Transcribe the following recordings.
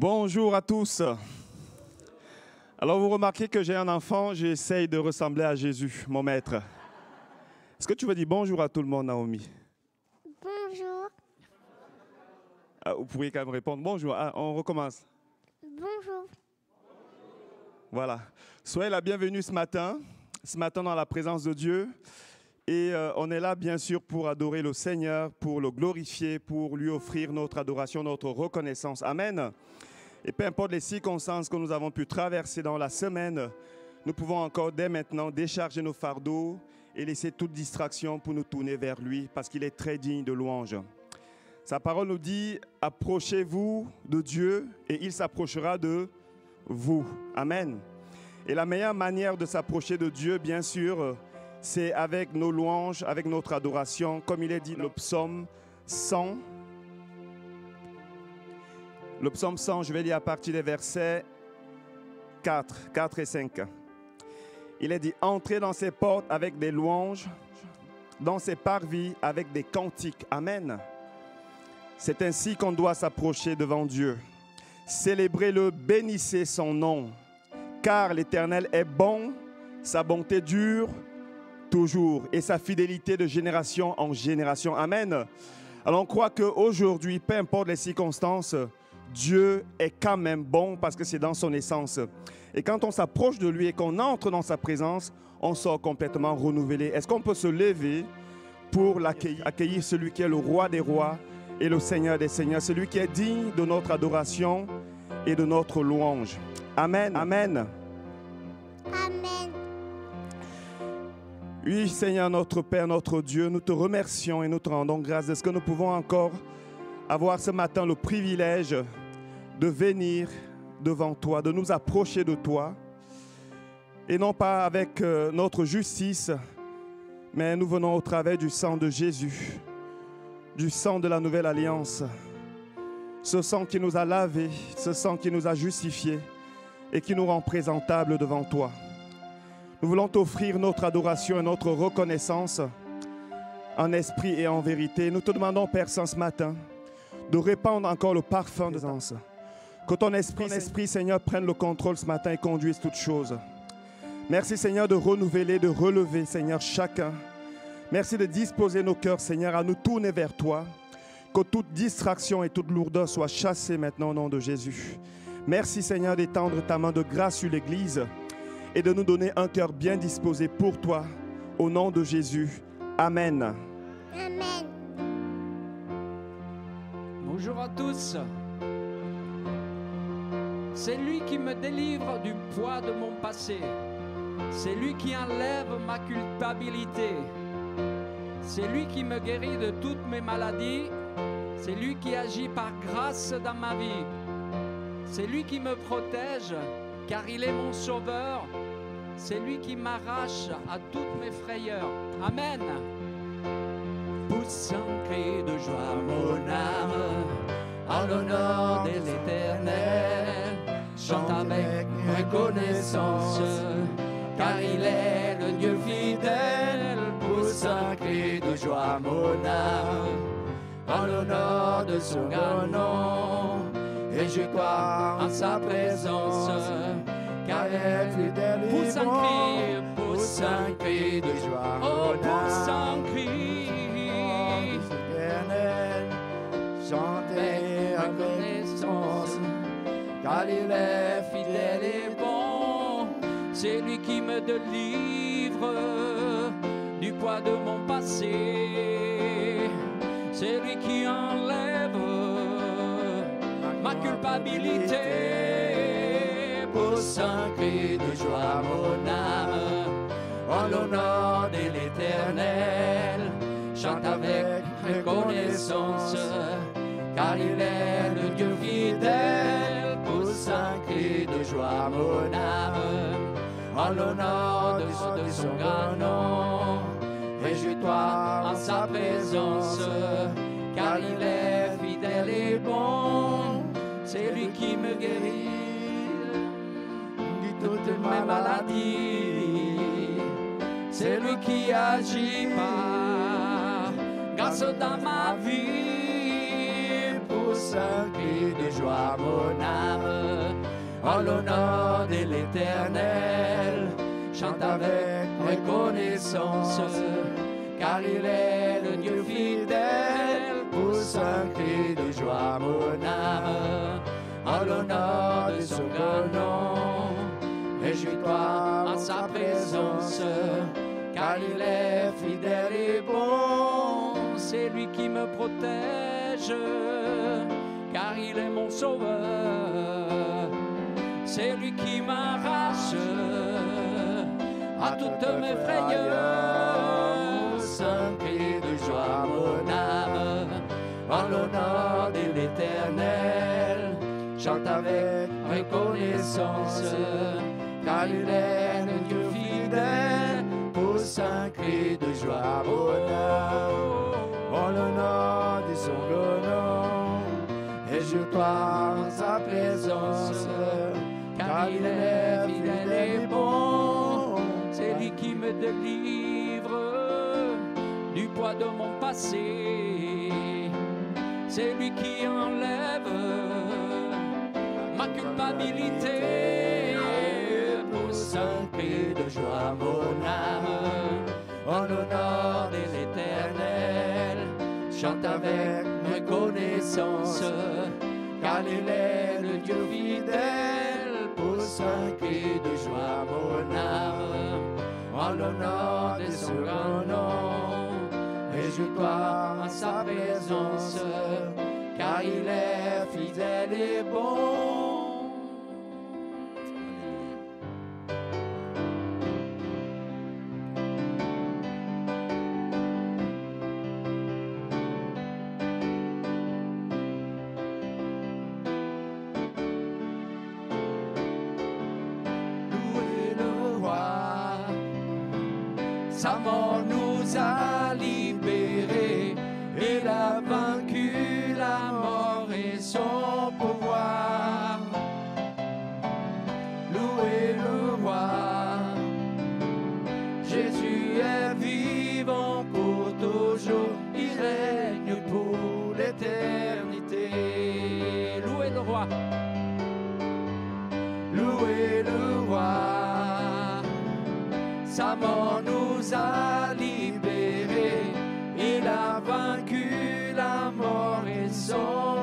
Bonjour à tous. Alors vous remarquez que j'ai un enfant, j'essaye de ressembler à Jésus, mon maître. Est-ce que tu veux dire bonjour à tout le monde, Naomi? Bonjour. Ah, Vous pourriez quand même répondre bonjour. Ah, on recommence. Bonjour. Voilà. Soyez la bienvenue ce matin, ce matin dans la présence de Dieu. Et euh, on est là, bien sûr, pour adorer le Seigneur, pour le glorifier, pour lui offrir notre adoration, notre reconnaissance. Amen. Et peu importe les circonstances que nous avons pu traverser dans la semaine, nous pouvons encore dès maintenant décharger nos fardeaux et laisser toute distraction pour nous tourner vers lui, parce qu'il est très digne de louange. Sa parole nous dit, approchez-vous de Dieu et il s'approchera de vous. Amen. Et la meilleure manière de s'approcher de Dieu, bien sûr, c'est avec nos louanges, avec notre adoration, comme il est dit le psaume 100. Le psaume 100, je vais lire à partir des versets 4, 4 et 5. Il est dit, entrez dans ses portes avec des louanges, dans ses parvis avec des cantiques. Amen. C'est ainsi qu'on doit s'approcher devant Dieu. Célébrez-le, bénissez son nom, car l'Éternel est bon, sa bonté dure toujours et sa fidélité de génération en génération. Amen. Alors on croit qu'aujourd'hui, peu importe les circonstances, Dieu est quand même bon parce que c'est dans son essence. Et quand on s'approche de lui et qu'on entre dans sa présence, on sort complètement renouvelé. Est-ce qu'on peut se lever pour l'accueillir, accueillir celui qui est le roi des rois et le Seigneur des seigneurs, celui qui est digne de notre adoration et de notre louange? Amen. Amen. Amen. Oui, Seigneur, notre Père, notre Dieu, nous te remercions et nous te rendons grâce de ce que nous pouvons encore avoir ce matin le privilège de venir devant toi, de nous approcher de toi, et non pas avec euh, notre justice, mais nous venons au travers du sang de Jésus, du sang de la nouvelle alliance, ce sang qui nous a lavés, ce sang qui nous a justifiés et qui nous rend présentables devant toi. Nous voulons t'offrir notre adoration et notre reconnaissance en esprit et en vérité. Nous te demandons, Père Saint, ce matin, de répandre encore le parfum de présence. Que ton esprit, esprit, Seigneur, prenne le contrôle ce matin et conduise toutes choses. Merci, Seigneur, de renouveler, de relever, Seigneur, chacun. Merci de disposer nos cœurs, Seigneur, à nous tourner vers toi. Que toute distraction et toute lourdeur soit chassée maintenant au nom de Jésus. Merci, Seigneur, d'étendre ta main de grâce sur l'Église et de nous donner un cœur bien disposé pour toi. Au nom de Jésus. Amen. Amen. Bonjour à tous. C'est lui qui me délivre du poids de mon passé. C'est lui qui enlève ma culpabilité. C'est lui qui me guérit de toutes mes maladies. C'est lui qui agit par grâce dans ma vie. C'est lui qui me protège car il est mon sauveur. C'est lui qui m'arrache à toutes mes frayeurs. Amen. Pousse un cri de joie mon âme en l'honneur de l'éternel. Chante avec reconnaissance car il est le Dieu fidèle. Pousse un cri de joie mon âme en l'honneur de son grand nom. Et je crois en sa présence car elle est fidèle. Pousse un cri, pousse un cri de joie. Oh, pousse un cri. Chantez reconnaissance, car il est fidèle et bon. C'est lui qui me délivre du poids de mon passé. C'est lui qui enlève ma culpabilité. Un cri de joie, mon âme, en l'honneur de l'éternel. Chante avec reconnaissance, car il est le Dieu fidèle. De joie, mon âme, en l'honneur de, de son grand nom. Réjouis-toi en sa présence, car il est fidèle et bon. C'est lui qui me guérit de toutes mes maladies. C'est lui qui agit par grâce dans ma vie. Un cri de joie, mon âme, l'honneur de l'éternel. Chante avec reconnaissance, car il est le Dieu fidèle. Pousse un cri de joie, mon âme, en l'honneur de son grand nom. Réjouis-toi en sa présence, car il est fidèle et bon. C'est lui qui me protège, car il est mon sauveur. C'est lui qui m'arrache à toutes mes frayeurs. Un cri de joie, mon âme, en l'honneur de l'éternel. Chante avec reconnaissance, car il est le Dieu fidèle. Pousse un cri de joie, mon âme, en l'honneur de son nom. Réjouis-toi en sa présence, il est fidèle et bon. C'est lui qui me délivre du poids de mon passé. C'est lui qui enlève ma culpabilité. Un cri de joie, mon âme, en l'honneur de l'éternel. Chante avec reconnaissance, car il est le Dieu fidèle. Pousse un cri de joie, mon âme, en l'honneur de son grand nom. Réjouis-toi en sa présence, car il est fidèle et bon. Vaincu la mort et son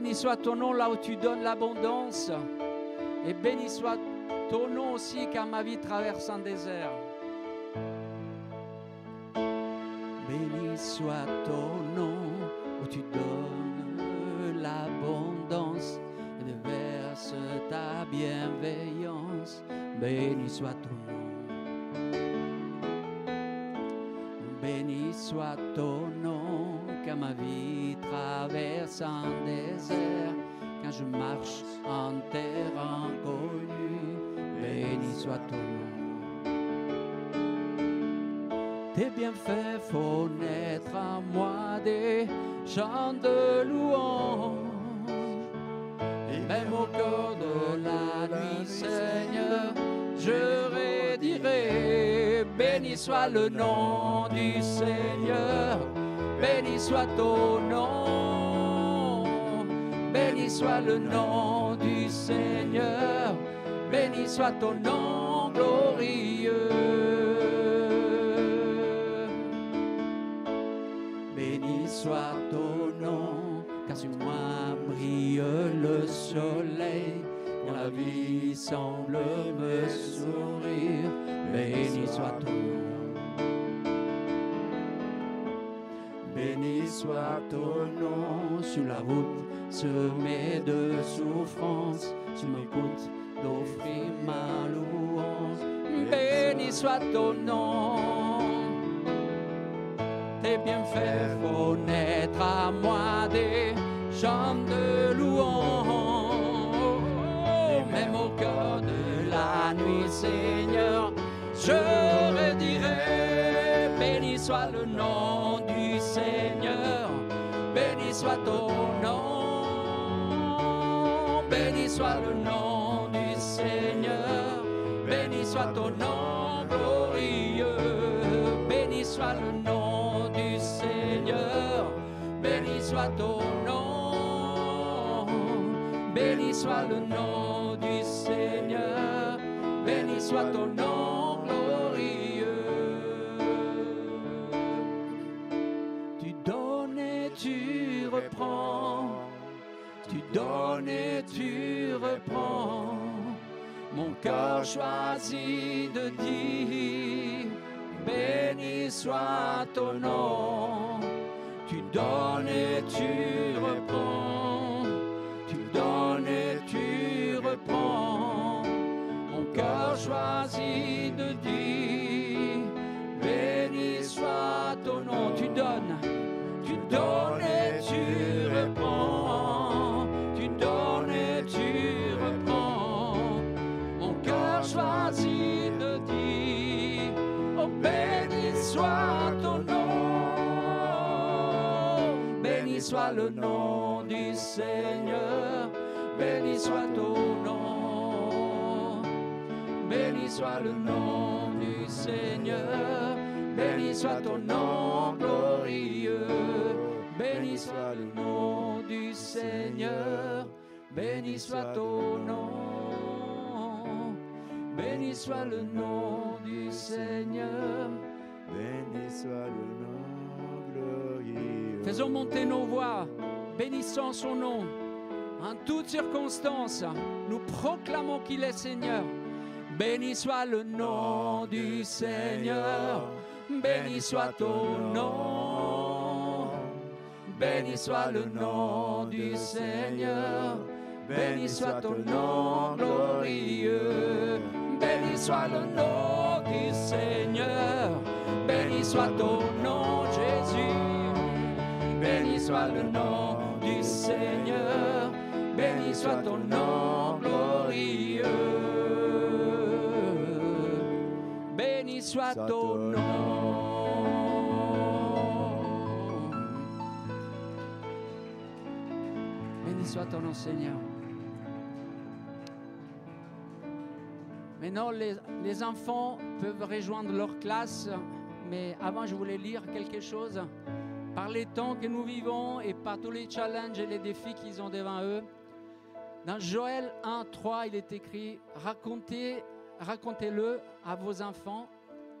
Béni soit ton nom là où tu donnes l'abondance. Et béni soit ton nom aussi car ma vie traverse un désert. Béni soit ton nom où tu donnes l'abondance et déverses ta bienveillance. Béni soit ton nom. Béni soit ton nom, car ma vie traverse un désert, quand je marche en terre inconnue. Béni soit ton nom. Tes bienfaits font naître à moi des chants de louange. Et même au cœur de la nuit, Seigneur, je redirai, béni soit le nom du Seigneur, béni soit ton nom, béni soit le nom du Seigneur, béni soit ton nom glorieux. Béni soit ton nom, car sur moi brille le soleil, quand la vie semble me sourire. Béni soit ton nom. Soit ton nom sur la route semée de souffrance. Tu m'écoutes d'offrir ma louange. Béni soit ton nom tes bienfaits font naître à moi des chants de louange. Même au cœur de la nuit, Seigneur, je redirai, béni soit le nom soit ton nom, béni soit le nom du Seigneur, béni soit ton nom glorieux, béni soit le nom du Seigneur, béni soit ton nom, béni soit le nom du Seigneur, béni soit ton nom cœur choisit de dire, béni soit ton nom. Tu donnes et tu reprends, tu donnes et tu reprends. Mon cœur choisit de dire, béni soit ton nom. Tu donnes, tu donnes le nom du Seigneur, béni soit ton nom. Béni soit le nom du Seigneur, béni soit ton nom glorieux. Béni soit le nom du Seigneur, béni soit ton nom. Béni soit le nom du Seigneur. Béni soit le nom glorieux. Faisons monter nos voix, bénissons son nom. En toutes circonstances, nous proclamons qu'il est Seigneur. Béni soit le nom du Seigneur, béni soit ton nom. Béni soit le nom du Seigneur, béni soit ton nom glorieux. Béni soit le nom du Seigneur, béni soit ton nom. Béni soit le nom du Seigneur, béni soit ton nom glorieux. Béni soit ton nom. Béni soit ton nom, Seigneur. Maintenant, les, les enfants peuvent rejoindre leur classe, mais avant, je voulais lire quelque chose par les temps que nous vivons et par tous les challenges et les défis qu'ils ont devant eux. Dans Joël 1, 3, il est écrit Racontez, racontez-le à vos enfants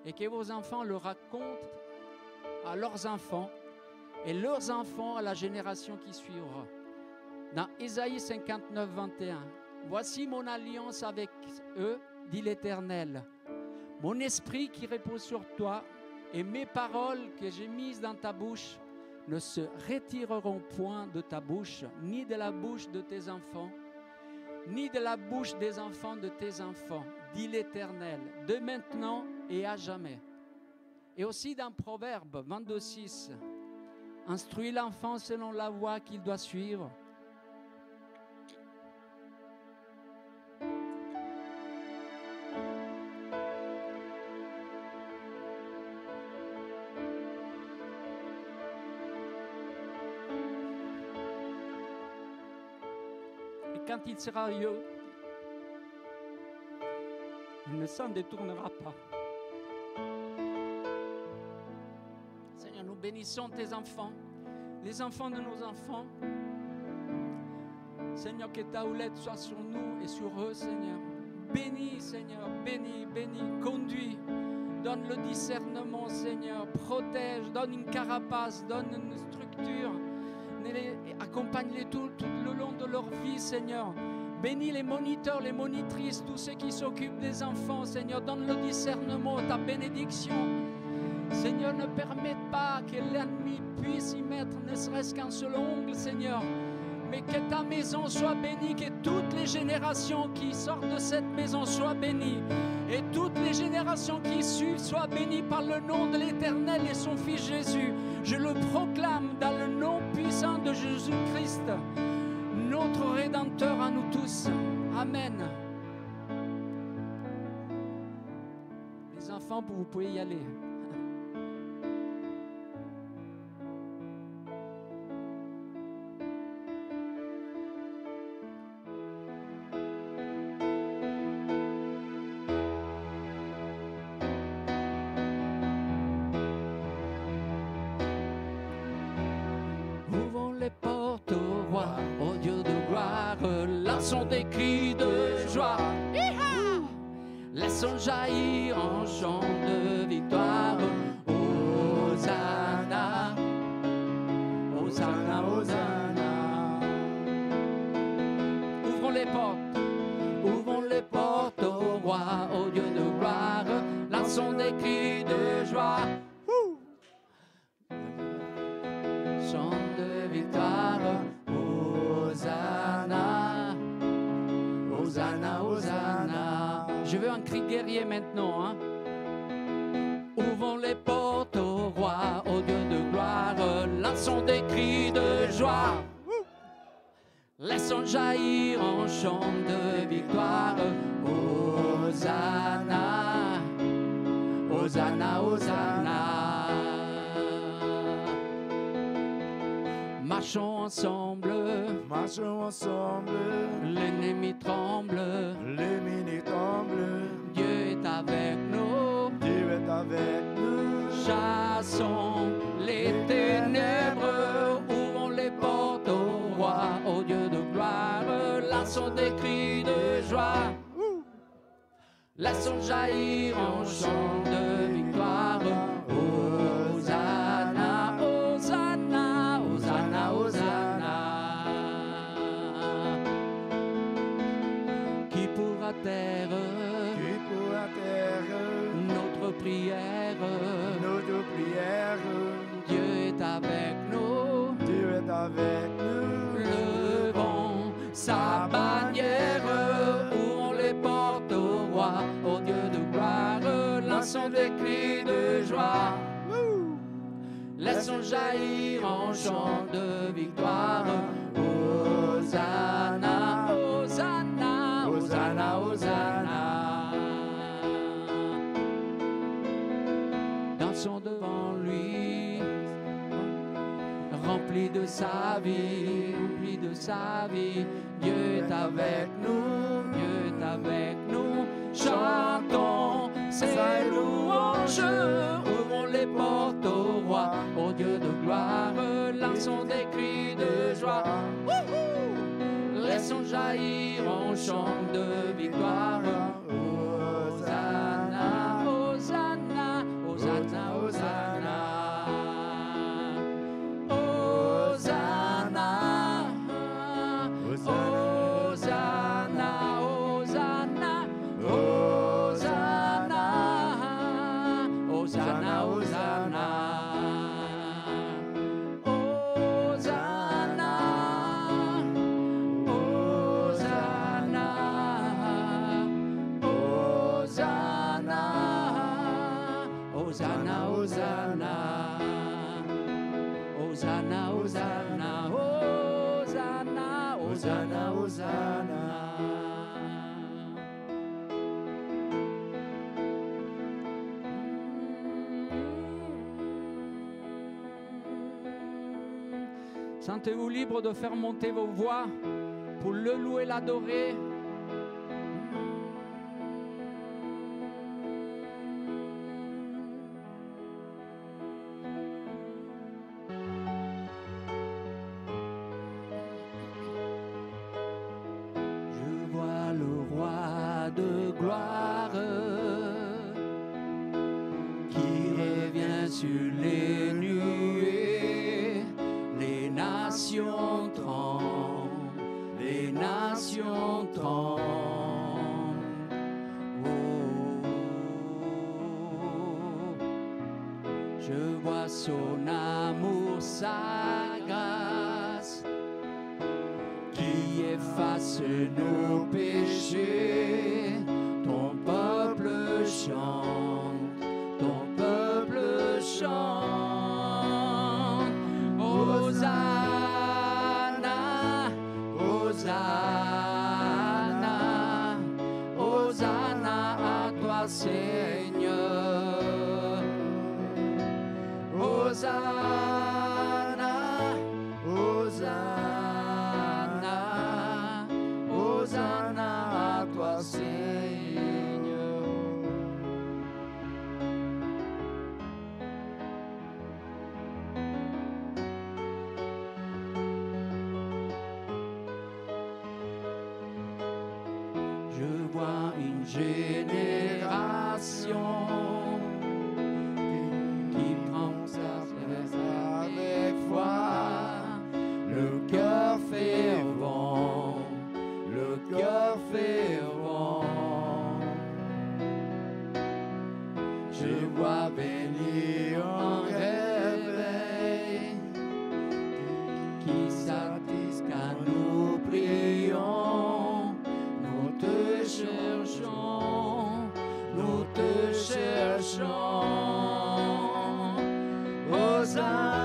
et que vos enfants le racontent à leurs enfants et leurs enfants à la génération qui suivra. Dans Isaïe 59, 21, Voici mon alliance avec eux, dit l'Éternel. Mon esprit qui repose sur toi et mes paroles que j'ai mises dans ta bouche ne se retireront point de ta bouche, ni de la bouche de tes enfants, ni de la bouche des enfants de tes enfants, dit l'Éternel, de maintenant et à jamais. Et aussi dans Proverbe 22.6, instruis l'enfant selon la voie qu'il doit suivre. Il sera vieux, il ne s'en détournera pas. Seigneur, nous bénissons tes enfants, les enfants de nos enfants. Seigneur, que ta houlette soit sur nous et sur eux, Seigneur. Bénis, Seigneur, bénis, bénis, conduis. Donne le discernement, Seigneur. Protège, donne une carapace, donne une structure. Les- Accompagne-les tout, tout le long de leur vie, Seigneur. Bénis les moniteurs, les monitrices, tous ceux qui s'occupent des enfants, Seigneur. Donne le discernement, ta bénédiction. Seigneur, ne permette pas que l'ennemi puisse y mettre ne serait-ce qu'un seul ongle, Seigneur. Mais que ta maison soit bénie, que toutes les générations qui sortent de cette maison soient bénies. Et toutes les générations qui suivent soient bénies par le nom de l'Éternel et son Fils Jésus. Je le proclame dans le nom puissant de Jésus-Christ, notre Rédempteur à nous tous. Amen. Les enfants, vous pouvez y aller. Maintenant. Hein? Ouvrons les portes au roi, au Dieu de gloire, lançons des cris de joie. Laissons jaillir en chant de victoire, Hosanna, Hosanna, Hosanna. Marchons ensemble, Marchons ensemble, l'ennemi tremble, jaillir en chant rempli de sa Sentez-vous libre de faire monter vos voix pour le louer, l'adorer, sun.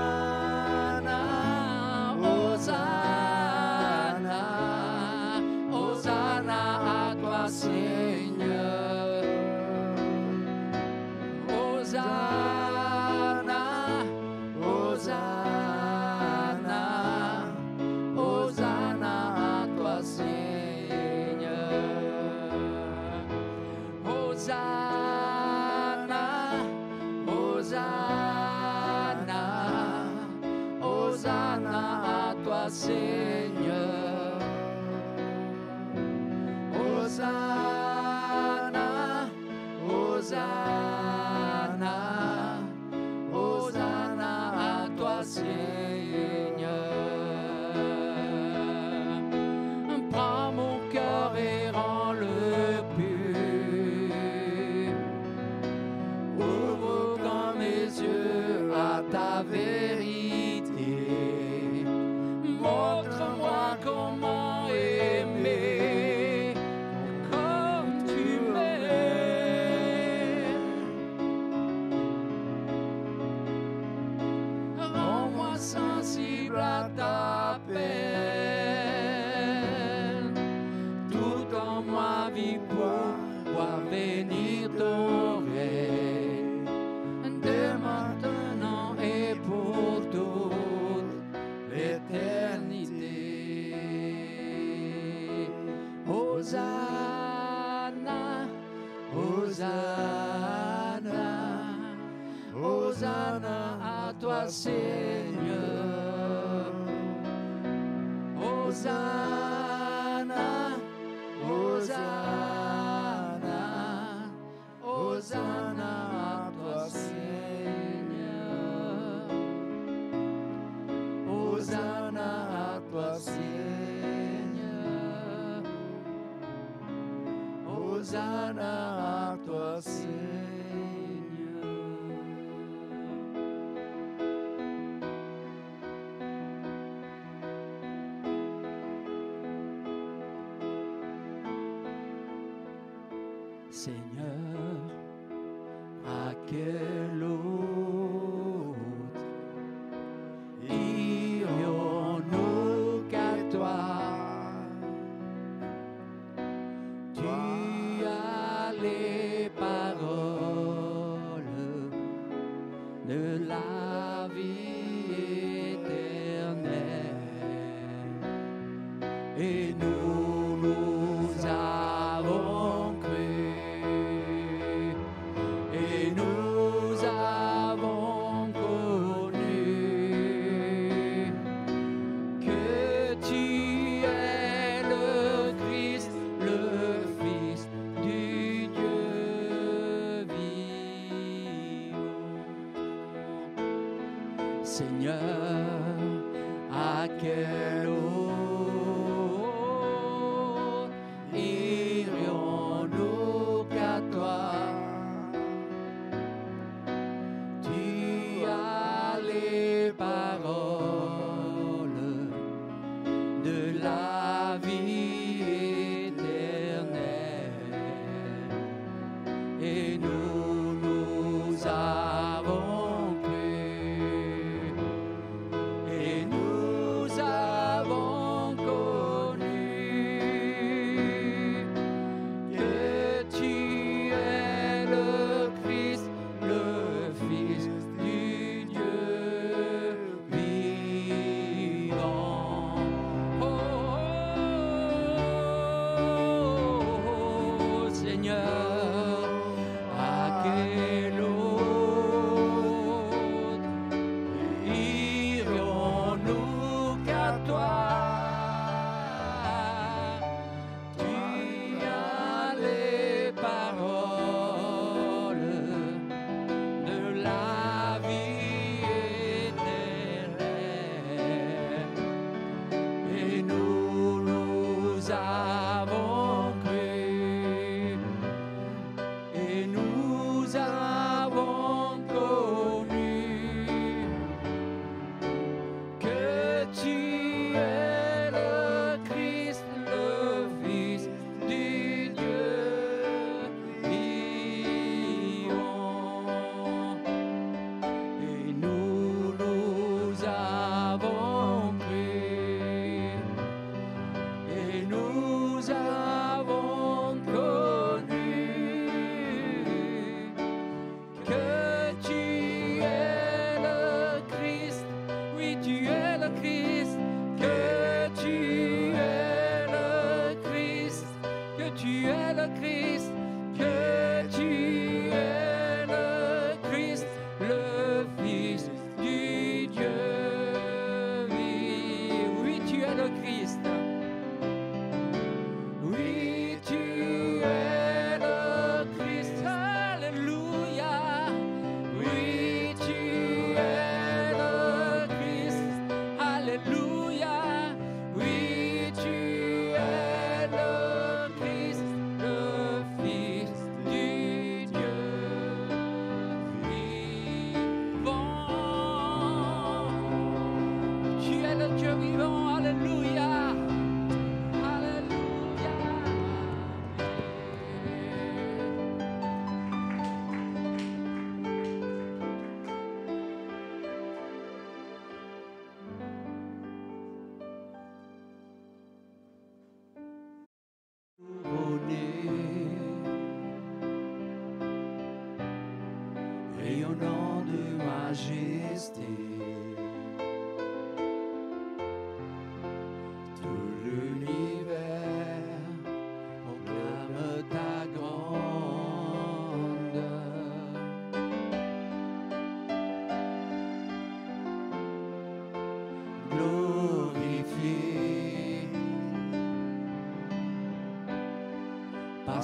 Cristo.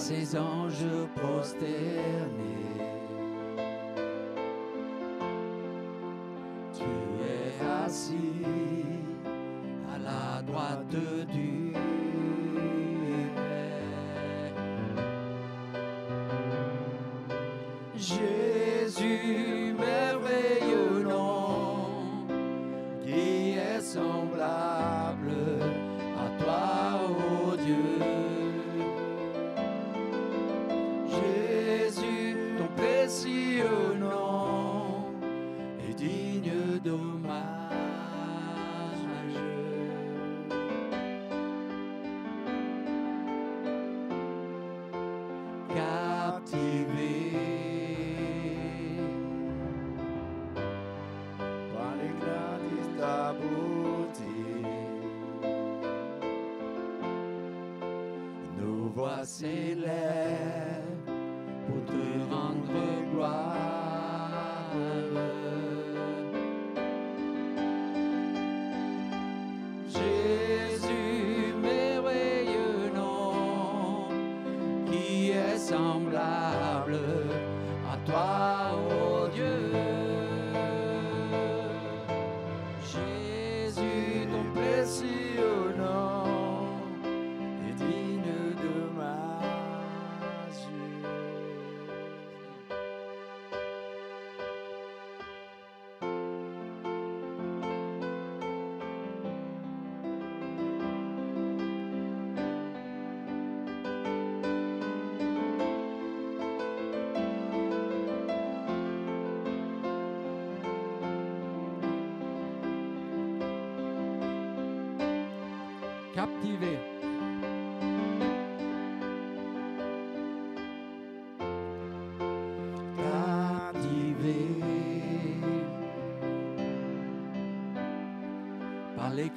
ses anges prosternés. Tu es assis à la droite du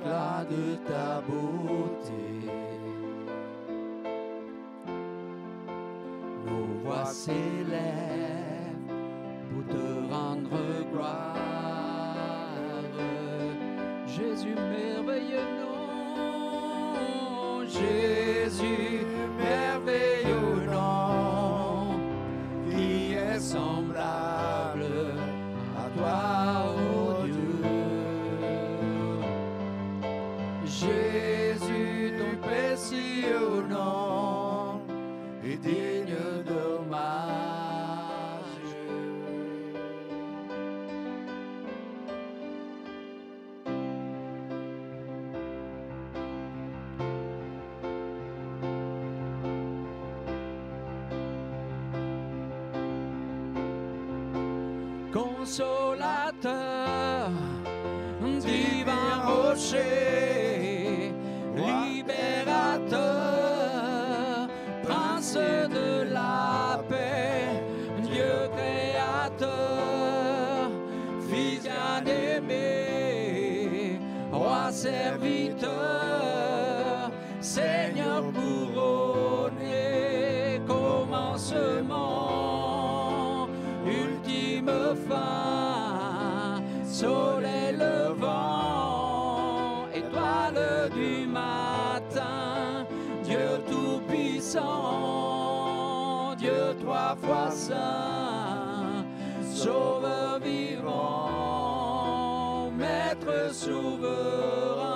de ta beauté. Nos voix s'élèvent pour te rendre gloire. Jésus merveilleux, non, shame. Dieu trois fois saint, sauveur vivant, maître souverain.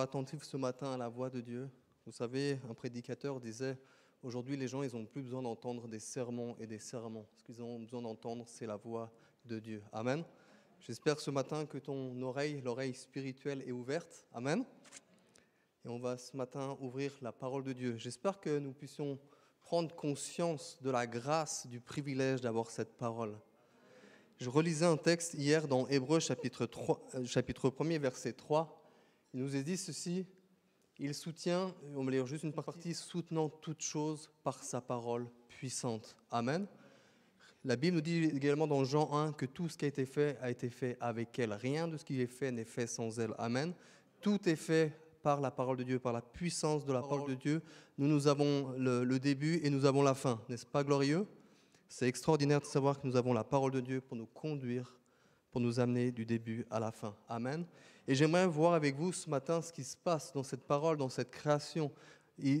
attentif ce matin à la voix de Dieu. Vous savez, un prédicateur disait, aujourd'hui les gens, ils n'ont plus besoin d'entendre des sermons et des sermons. Ce qu'ils ont besoin d'entendre, c'est la voix de Dieu. Amen. J'espère ce matin que ton oreille, l'oreille spirituelle, est ouverte. Amen. Et on va ce matin ouvrir la parole de Dieu. J'espère que nous puissions prendre conscience de la grâce, du privilège d'avoir cette parole. Je relisais un texte hier dans Hébreu chapitre, euh, chapitre 1, verset 3 il nous est dit ceci, il soutient, on va lire juste une partie, soutenant toute chose par sa parole puissante. Amen. La Bible nous dit également dans Jean 1 que tout ce qui a été fait a été fait avec elle. Rien de ce qui est fait n'est fait sans elle. Amen. Tout est fait par la parole de Dieu, par la puissance de la parole de Dieu. Nous, nous avons le, le début et nous avons la fin. N'est-ce pas glorieux? C'est extraordinaire de savoir que nous avons la parole de Dieu pour nous conduire, pour nous amener du début à la fin. Amen. Et j'aimerais voir avec vous ce matin ce qui se passe dans cette parole, dans cette création.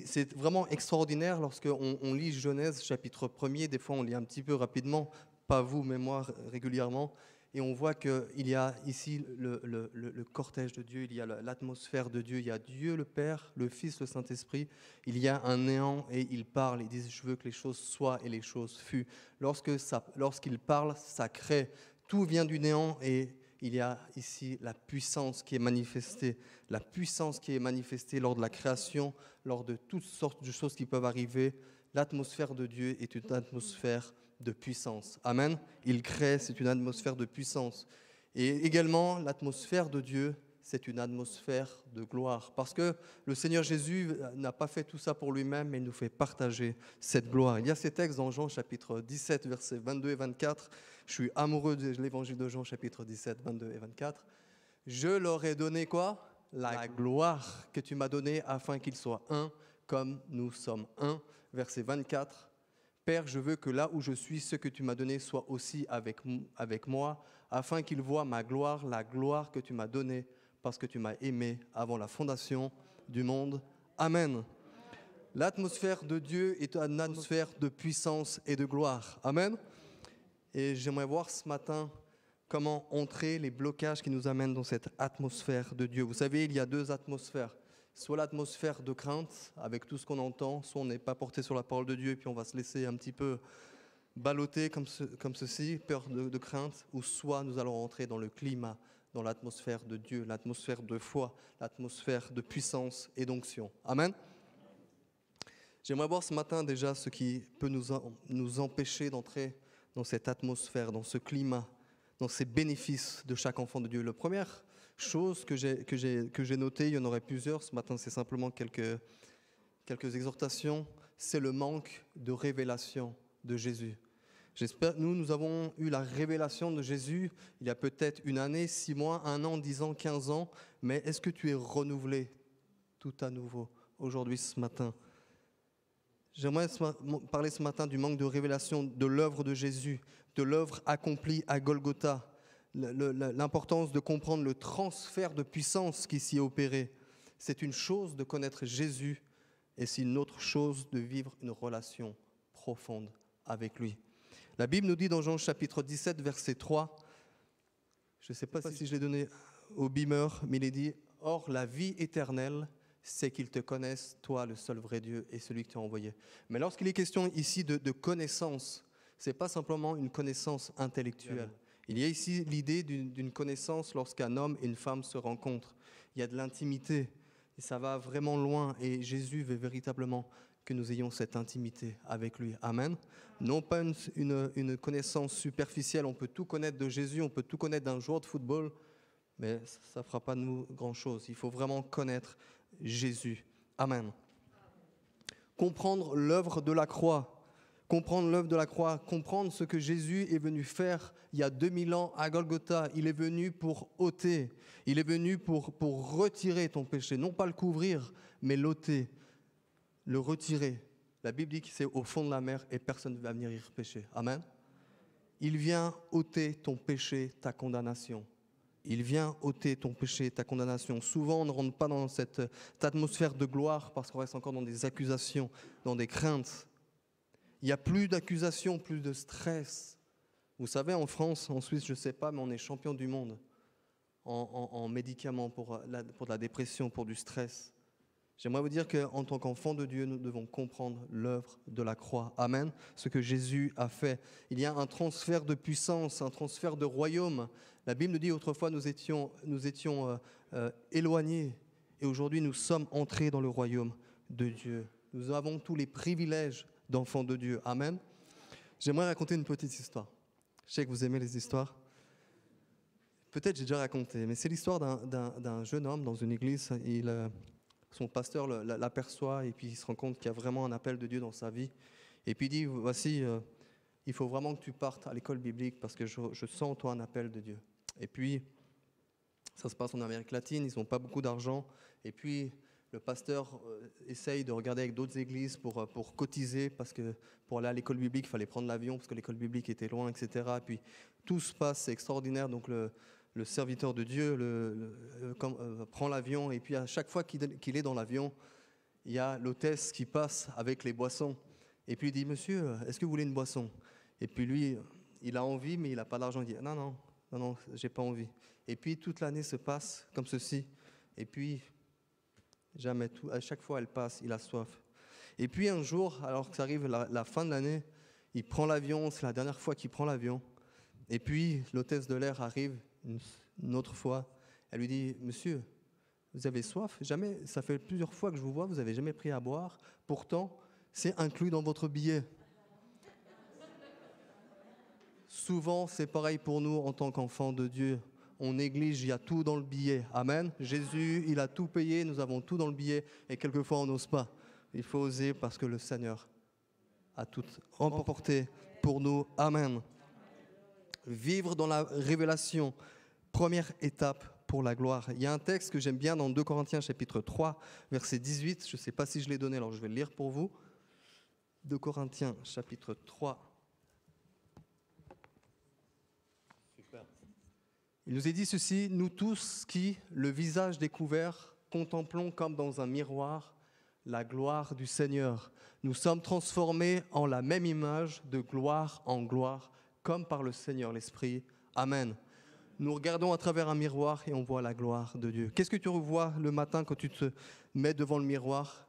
C'est vraiment extraordinaire lorsque on, lit Genèse chapitre 1er. Des fois, on lit un petit peu rapidement, pas vous, mais moi régulièrement. Et on voit qu'il y a ici le, cortège de Dieu, il y a la- l'atmosphère de Dieu, il y a Dieu le Père, le Fils, le Saint-Esprit. Il y a un néant et il parle, il dit Je veux que les choses soient et les choses ça- Lorsqu'il parle, ça crée. Tout vient du néant et il y a ici la puissance qui est manifestée. La puissance qui est manifestée lors de la création, lors de toutes sortes de choses qui peuvent arriver. L'atmosphère de Dieu est une atmosphère de puissance. Amen. Il crée, c'est une atmosphère de puissance. Et également, l'atmosphère de Dieu, c'est une atmosphère de gloire. Parce que le Seigneur Jésus n'a pas fait tout ça pour lui-même, mais il nous fait partager cette gloire. Il y a ces textes dans Jean chapitre 17, versets 22 et 24. Je suis amoureux de l'évangile de Jean chapitre 17, 22 et 24. Je leur ai donné quoi? La gloire que tu m'as donnée afin qu'ils soient un comme nous sommes un. Verset 24. Père, je veux que là où je suis, ce que tu m'as donné soit aussi avec, avec moi, afin qu'ils voient ma gloire, la gloire que tu m'as donnée, parce que tu m'as aimé avant la fondation du monde. Amen. L'atmosphère de Dieu est une atmosphère de puissance et de gloire. Amen. Et j'aimerais voir ce matin comment entrer les blocages qui nous amènent dans cette atmosphère de Dieu. Vous savez, il y a deux atmosphères. Soit l'atmosphère de crainte, avec tout ce qu'on entend, soit on n'est pas porté sur la parole de Dieu et puis on va se laisser un petit peu balloter comme, comme ceci, peur de, de crainte, ou soit nous allons rentrer dans le climat, dans l'atmosphère de Dieu, l'atmosphère de foi, l'atmosphère de puissance et d'onction. Amen. J'aimerais voir ce matin déjà ce qui peut nous, nous empêcher d'entrer dans cette atmosphère, dans ce climat, dans ces bénéfices de chaque enfant de Dieu. La première chose que j'ai, notée, il y en aurait plusieurs, ce matin c'est simplement quelques, quelques exhortations, c'est le manque de révélation de Jésus. J'espère, nous, nous avons eu la révélation de Jésus il y a peut-être une année, six mois, un an, dix ans, quinze ans, mais est-ce que tu es renouvelé tout à nouveau aujourd'hui, ce matin? J'aimerais parler ce matin du manque de révélation de l'œuvre de Jésus, de l'œuvre accomplie à Golgotha, l'importance de comprendre le transfert de puissance qui s'y est opéré. C'est une chose de connaître Jésus et c'est une autre chose de vivre une relation profonde avec lui. La Bible nous dit dans Jean chapitre 17, verset 3, je ne sais pas si je l'ai donné au beamer, mais il est dit, Or la vie éternelle, c'est qu'ils te connaissent, toi le seul vrai Dieu et celui que tu as envoyé. Mais lorsqu'il est question ici de, connaissance, ce n'est pas simplement une connaissance intellectuelle. Il y a ici l'idée d'une connaissance lorsqu'un homme et une femme se rencontrent. Il y a de l'intimité ça va vraiment loin et Jésus veut véritablement que nous ayons cette intimité avec lui. Amen. Non pas une- une connaissance superficielle, on peut tout connaître de Jésus, on peut tout connaître d'un joueur de football, mais ça ne fera pas de nous grand-chose. Il faut vraiment connaître Jésus. Amen. Comprendre l'œuvre de la croix, comprendre l'œuvre de la croix, comprendre ce que Jésus est venu faire il y a 2000 ans à Golgotha. Il est venu pour ôter, il est venu pour, pour retirer ton péché, non pas le couvrir, mais l'ôter, le retirer. La Bible dit que c'est au fond de la mer et personne ne va venir y repêcher. Amen. Il vient ôter ton péché, ta condamnation. Il vient ôter ton péché, ta condamnation. Souvent, on ne rentre pas dans cette, atmosphère de gloire parce qu'on reste encore dans des accusations, dans des craintes. Il n'y a plus d'accusations, plus de stress. Vous savez, en France, en Suisse, je ne sais pas, mais on est champion du monde en, en- en médicaments pour pour la dépression, pour du stress. J'aimerais vous dire qu'en tant qu'enfant de Dieu, nous devons comprendre l'œuvre de la croix. Amen. Ce que Jésus a fait. Il y a un transfert de puissance, un transfert de royaume. La Bible nous dit autrefois nous étions, nous étions euh, euh, éloignés et aujourd'hui nous sommes entrés dans le royaume de Dieu. Nous avons tous les privilèges d'enfants de Dieu. Amen. J'aimerais raconter une petite histoire. Je sais que vous aimez les histoires. Peut-être j'ai déjà raconté, mais c'est l'histoire d'un jeune homme dans une église. Il, euh, son pasteur l'aperçoit et puis il se rend compte qu'il y a vraiment un appel de Dieu dans sa vie. Et puis il dit, voici, euh, il faut vraiment que tu partes à l'école biblique parce que je, je, sens en toi un appel de Dieu. Et puis, ça se passe en Amérique latine, ils n'ont pas beaucoup d'argent. Et puis, le pasteur euh, essaye de regarder avec d'autres églises pour, euh, pour cotiser, parce que pour aller à l'école biblique, il fallait prendre l'avion, parce que l'école biblique était loin, etc. Et puis tout se passe, c'est extraordinaire. Donc le, le, serviteur de Dieu euh, prend l'avion, et puis à chaque fois qu'il est dans l'avion, il y a l'hôtesse qui passe avec les boissons. Et puis il dit, monsieur, est-ce que vous voulez une boisson? Et puis lui, il a envie, mais il n'a pas d'argent. Il dit, non, non, non, non, j'ai pas envie. Et puis toute l'année se passe comme ceci. Et puis Jamais. À chaque fois, elle passe, il a soif. Et puis un jour, alors que ça arrive la, fin de l'année, il prend l'avion, c'est la dernière fois qu'il prend l'avion. Et puis l'hôtesse de l'air arrive une, autre fois. Elle lui dit Monsieur, vous avez soif? Jamais. Ça fait plusieurs fois que je vous vois, vous n'avez jamais pris à boire. Pourtant, c'est inclus dans votre billet. Souvent, c'est pareil pour nous en tant qu'enfants de Dieu on néglige, il y a tout dans le billet. Amen. Jésus, il a tout payé, nous avons tout dans le billet et quelquefois on n'ose pas. Il faut oser parce que le Seigneur a tout remporté pour nous. Amen. Vivre dans la révélation, première étape pour la gloire. Il y a un texte que j'aime bien dans 2 Corinthiens chapitre 3, verset 18. Je ne sais pas si je l'ai donné, alors je vais le lire pour vous. 2 Corinthiens chapitre 3, Il nous est dit ceci, nous tous qui, le visage découvert, contemplons comme dans un miroir la gloire du Seigneur. Nous sommes transformés en la même image de gloire en gloire, comme par le Seigneur l'Esprit. Amen. Nous regardons à travers un miroir et on voit la gloire de Dieu. Qu'est-ce que tu revois le matin quand tu te mets devant le miroir?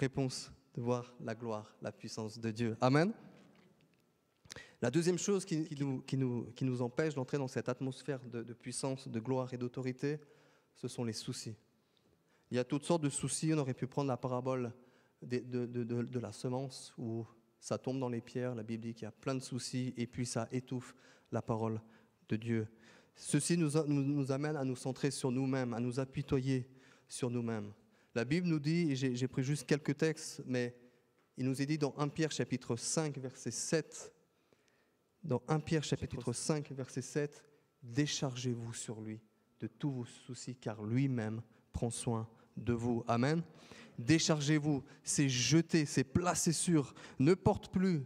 Réponse, de voir la gloire, la puissance de Dieu. Amen. La deuxième chose qui, nous, empêche d'entrer dans cette atmosphère de, puissance, de gloire et d'autorité, ce sont les soucis. Il y a toutes sortes de soucis. On aurait pu prendre la parabole de, la semence où ça tombe dans les pierres. La Bible dit qu'il y a plein de soucis et puis ça étouffe la parole de Dieu. Ceci nous, nous amène à nous centrer sur nous-mêmes, à nous apitoyer sur nous-mêmes. La Bible nous dit, et j'ai pris juste quelques textes, mais il nous est dit dans 1 Pierre chapitre 5, verset 7, dans 1 Pierre chapitre 5 verset 7, déchargez-vous sur lui de tous vos soucis car lui-même prend soin de vous. Amen. Déchargez-vous, c'est jeté, c'est placé sur. Ne porte plus,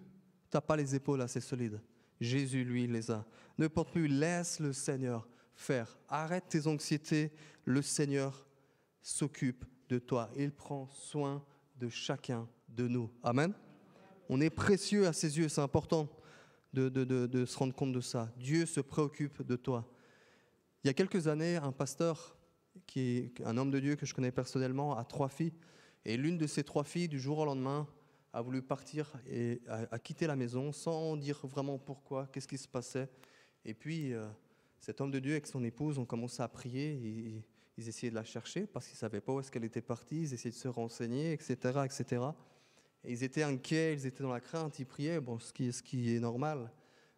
t'as pas les épaules assez solides. Jésus, lui, les a. Ne porte plus, laisse le Seigneur faire. Arrête tes anxiétés, le Seigneur s'occupe de toi. Il prend soin de chacun de nous. Amen. On est précieux à ses yeux, c'est important de, se rendre compte de ça. Dieu se préoccupe de toi. Il y a quelques années, un pasteur, qui est un homme de Dieu que je connais personnellement, a trois filles. Et l'une de ces trois filles, du jour au lendemain, a voulu partir et a, quitté la maison sans dire vraiment pourquoi, qu'est-ce qui se passait. Et puis, euh, cet homme de Dieu avec son épouse ont commencé à prier. Et, ils essayaient de la chercher parce qu'ils ne savaient pas où est-ce qu'elle était partie. Ils essayaient de se renseigner, etc., etc ils étaient inquiets, ils étaient dans la crainte, ils priaient, bon, ce, qui, est normal.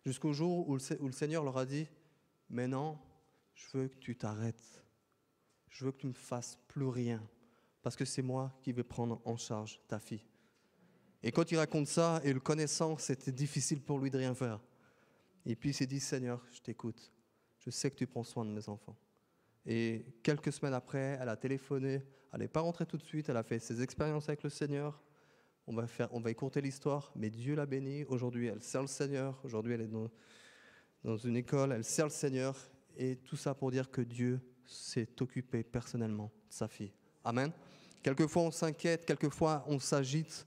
Jusqu'au jour où le, où le Seigneur leur a dit, maintenant, je veux que tu t'arrêtes. Je veux que tu ne fasses plus rien. Parce que c'est moi qui vais prendre en charge ta fille. Et quand il raconte ça, et le connaissant, c'était difficile pour lui de rien faire. Et puis il s'est dit, Seigneur, je t'écoute. Je sais que tu prends soin de mes enfants. Et quelques semaines après, elle a téléphoné. Elle n'est pas rentrée tout de suite. Elle a fait ses expériences avec le Seigneur on va, faire, on va écourter l'histoire, mais Dieu l'a bénie. Aujourd'hui, elle sert le Seigneur. Aujourd'hui, elle est dans, dans une école, elle sert le Seigneur. Et tout ça pour dire que Dieu s'est occupé personnellement de sa fille. Amen. Quelquefois, on s'inquiète, quelquefois, on s'agite,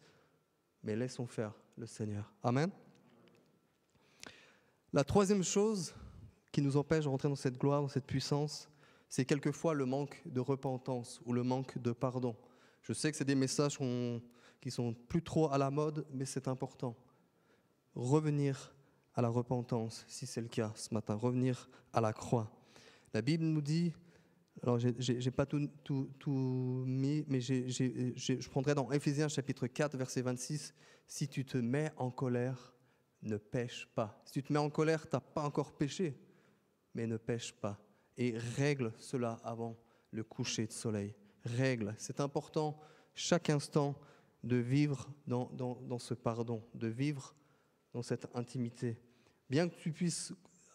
mais laissons faire le Seigneur. Amen. La troisième chose qui nous empêche de rentrer dans cette gloire, dans cette puissance, c'est quelquefois le manque de repentance ou le manque de pardon. Je sais que c'est des messages qui sont plus trop à la mode, mais c'est important. Revenir à la repentance, si c'est le cas ce matin, revenir à la croix. La Bible nous dit, alors j'ai- pas tout, mis, mais je prendrai dans Éphésiens chapitre 4, verset 26, si tu te mets en colère, ne pêche pas. Si tu te mets en colère, tu n'as pas encore péché, mais ne pêche pas. Et règle cela avant le coucher de soleil. Règle, c'est important chaque instant de vivre dans, ce pardon, de vivre dans cette intimité. Bien que tu puisses,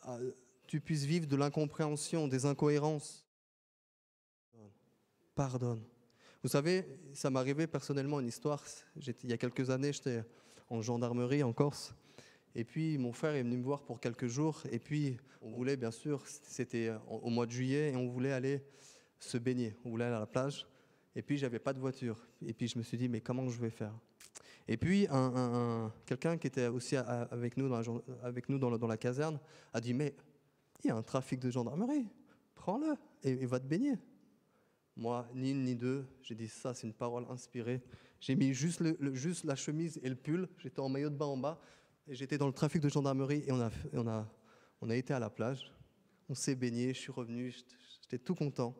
euh, tu puisses vivre de l'incompréhension, des incohérences, pardonne. Vous savez, ça m'est arrivé personnellement une histoire. Il y a quelques années, j'étais en gendarmerie en Corse. Et puis mon frère est venu me voir pour quelques jours. Et puis on voulait, bien sûr, c'était au mois de juillet, et on voulait aller se baigner. On voulait aller à la plage. Et puis j'avais pas de voiture. Et puis je me suis dit, mais comment je vais faire? Et puis un, un- un- quelqu'un qui était aussi avec nous, dans la, caserne a dit, mais il y a un trafic de gendarmerie. Prends-le et va te baigner. Moi, ni une ni deux, j'ai dit ça, c'est une parole inspirée. J'ai mis juste, juste la chemise et le pull. J'étais en maillot de bain en bas. Et j'étais dans le trafic de gendarmerie et on a, on a, on a été à la plage. On s'est baigné, je suis revenu, j'étais- tout content.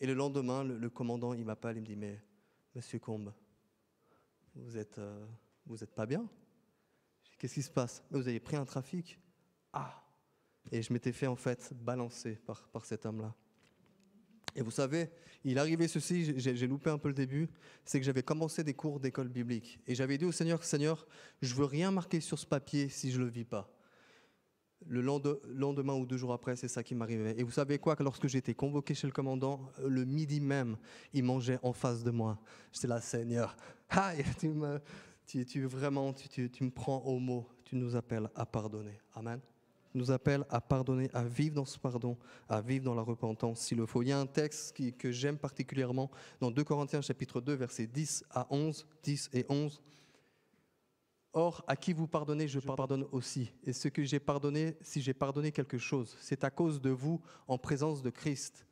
Et le lendemain, le, commandant, il m'appelle, il me dit, mais monsieur Combe, vous êtes, euh, vous êtes pas bien Qu'est-ce qui se passe? Vous avez pris un trafic? Ah Et je m'étais fait en fait balancer par, par cet homme-là. Et vous savez, il arrivait ceci, j'ai loupé un peu le début, c'est que j'avais commencé des cours d'école biblique. Et j'avais dit au Seigneur, Seigneur, je veux rien marquer sur ce papier si je ne le vis pas. Le lende- lendemain ou deux jours après, c'est ça qui m'arrivait. Et vous savez quoi, que lorsque été convoqué chez le commandant, le midi même, il mangeait en face de moi. J'étais là, Seigneur, tu me, tu, tu- vraiment, tu, tu- tu me prends au mot, tu nous appelles à pardonner. Amen. Nous appelles à pardonner, à vivre dans ce pardon, à vivre dans la repentance s'il le faut. Il y a un texte que j'aime particulièrement dans 2 Corinthiens chapitre 2, versets 10 à 11, 10 et 11. Or, à qui vous pardonnez, je pardonne aussi. Et ce que j'ai pardonné, si j'ai pardonné quelque chose, c'est à cause de vous en présence de Christ,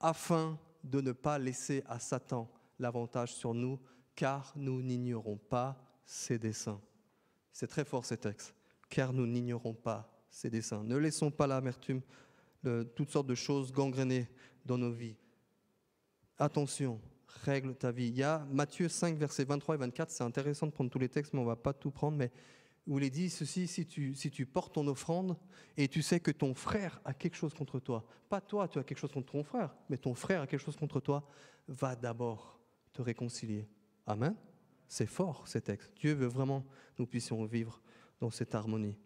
afin de ne pas laisser à Satan l'avantage sur nous, car nous n'ignorons pas ses desseins. C'est très fort ces textes, car nous n'ignorons pas ses desseins. Ne laissons pas l'amertume, toutes sortes de choses gangrénées dans nos vies. Attention, règle ta vie. Il y a Matthieu 5, versets 23 et 24. C'est intéressant de prendre tous les textes, mais on ne va pas tout prendre. Mais il est dit ceci si tu, si tu portes ton offrande et tu sais que ton frère a quelque chose contre toi, pas toi, tu as quelque chose contre ton frère, mais ton frère a quelque chose contre toi, va d'abord te réconcilier. Amen. C'est fort ces textes. Dieu veut vraiment que nous puissions vivre dans cette harmonie.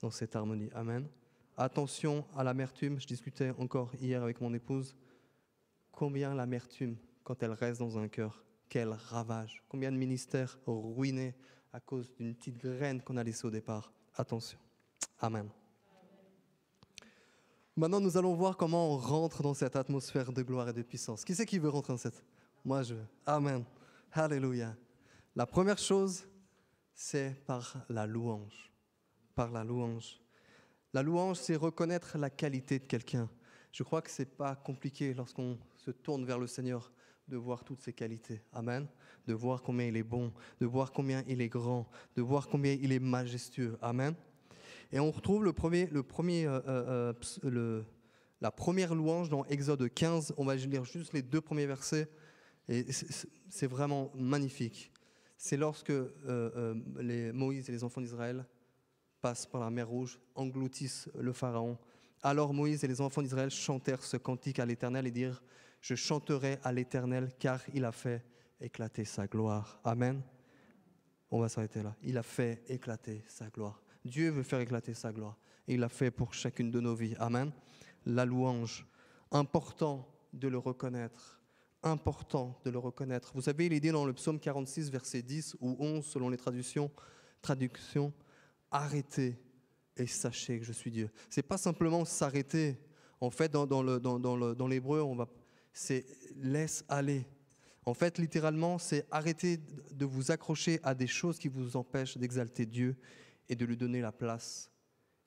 Dans cette harmonie. Amen. Attention à l'amertume. Je discutais encore hier avec mon épouse. Combien l'amertume, quand elle reste dans un cœur, quel ravage. Combien de ministères ruinés à cause d'une petite graine qu'on a laissée au départ. Attention. Amen. Maintenant, nous allons voir comment on rentre dans cette atmosphère de gloire et de puissance. Qui c'est qui veut rentrer dans cette? Moi, je veux. Amen. Alléluia. La première chose, c'est par la louange. Par la louange. La louange, c'est reconnaître la qualité de quelqu'un. Je crois que ce n'est pas compliqué lorsqu'on se tourne vers le Seigneur de voir toutes ses qualités. Amen. De voir combien il est bon, de voir combien il est grand, de voir combien il est majestueux. Amen. Et on retrouve le premier, le premier, euh, euh, ps- le- la première louange dans Exode 15. On va lire juste les deux premiers versets. Et c'est- vraiment magnifique. C'est lorsque euh, euh, les Moïse et les enfants d'Israël passent par la mer Rouge, engloutissent le Pharaon. Alors Moïse et les enfants d'Israël chantèrent ce cantique à l'Éternel et dirent, je chanterai à l'Éternel car il a fait éclater sa gloire. Amen. On va s'arrêter là. Il a fait éclater sa gloire. Dieu veut faire éclater sa gloire. Et il l'a fait pour chacune de nos vies. Amen. La louange. Important de le reconnaître. Important de le reconnaître. Vous savez, il est dit dans le psaume 46, verset 10 ou 11, selon les traductions, traductions arrêtez et sachez que je suis Dieu. C'est pas simplement s'arrêter. En fait, dans, dans le- dans- dans le- dans l'hébreu, on va, c'est laisse aller. En fait, littéralement, c'est arrêter de vous accrocher à des choses qui vous empêchent d'exalter Dieu et de lui donner la place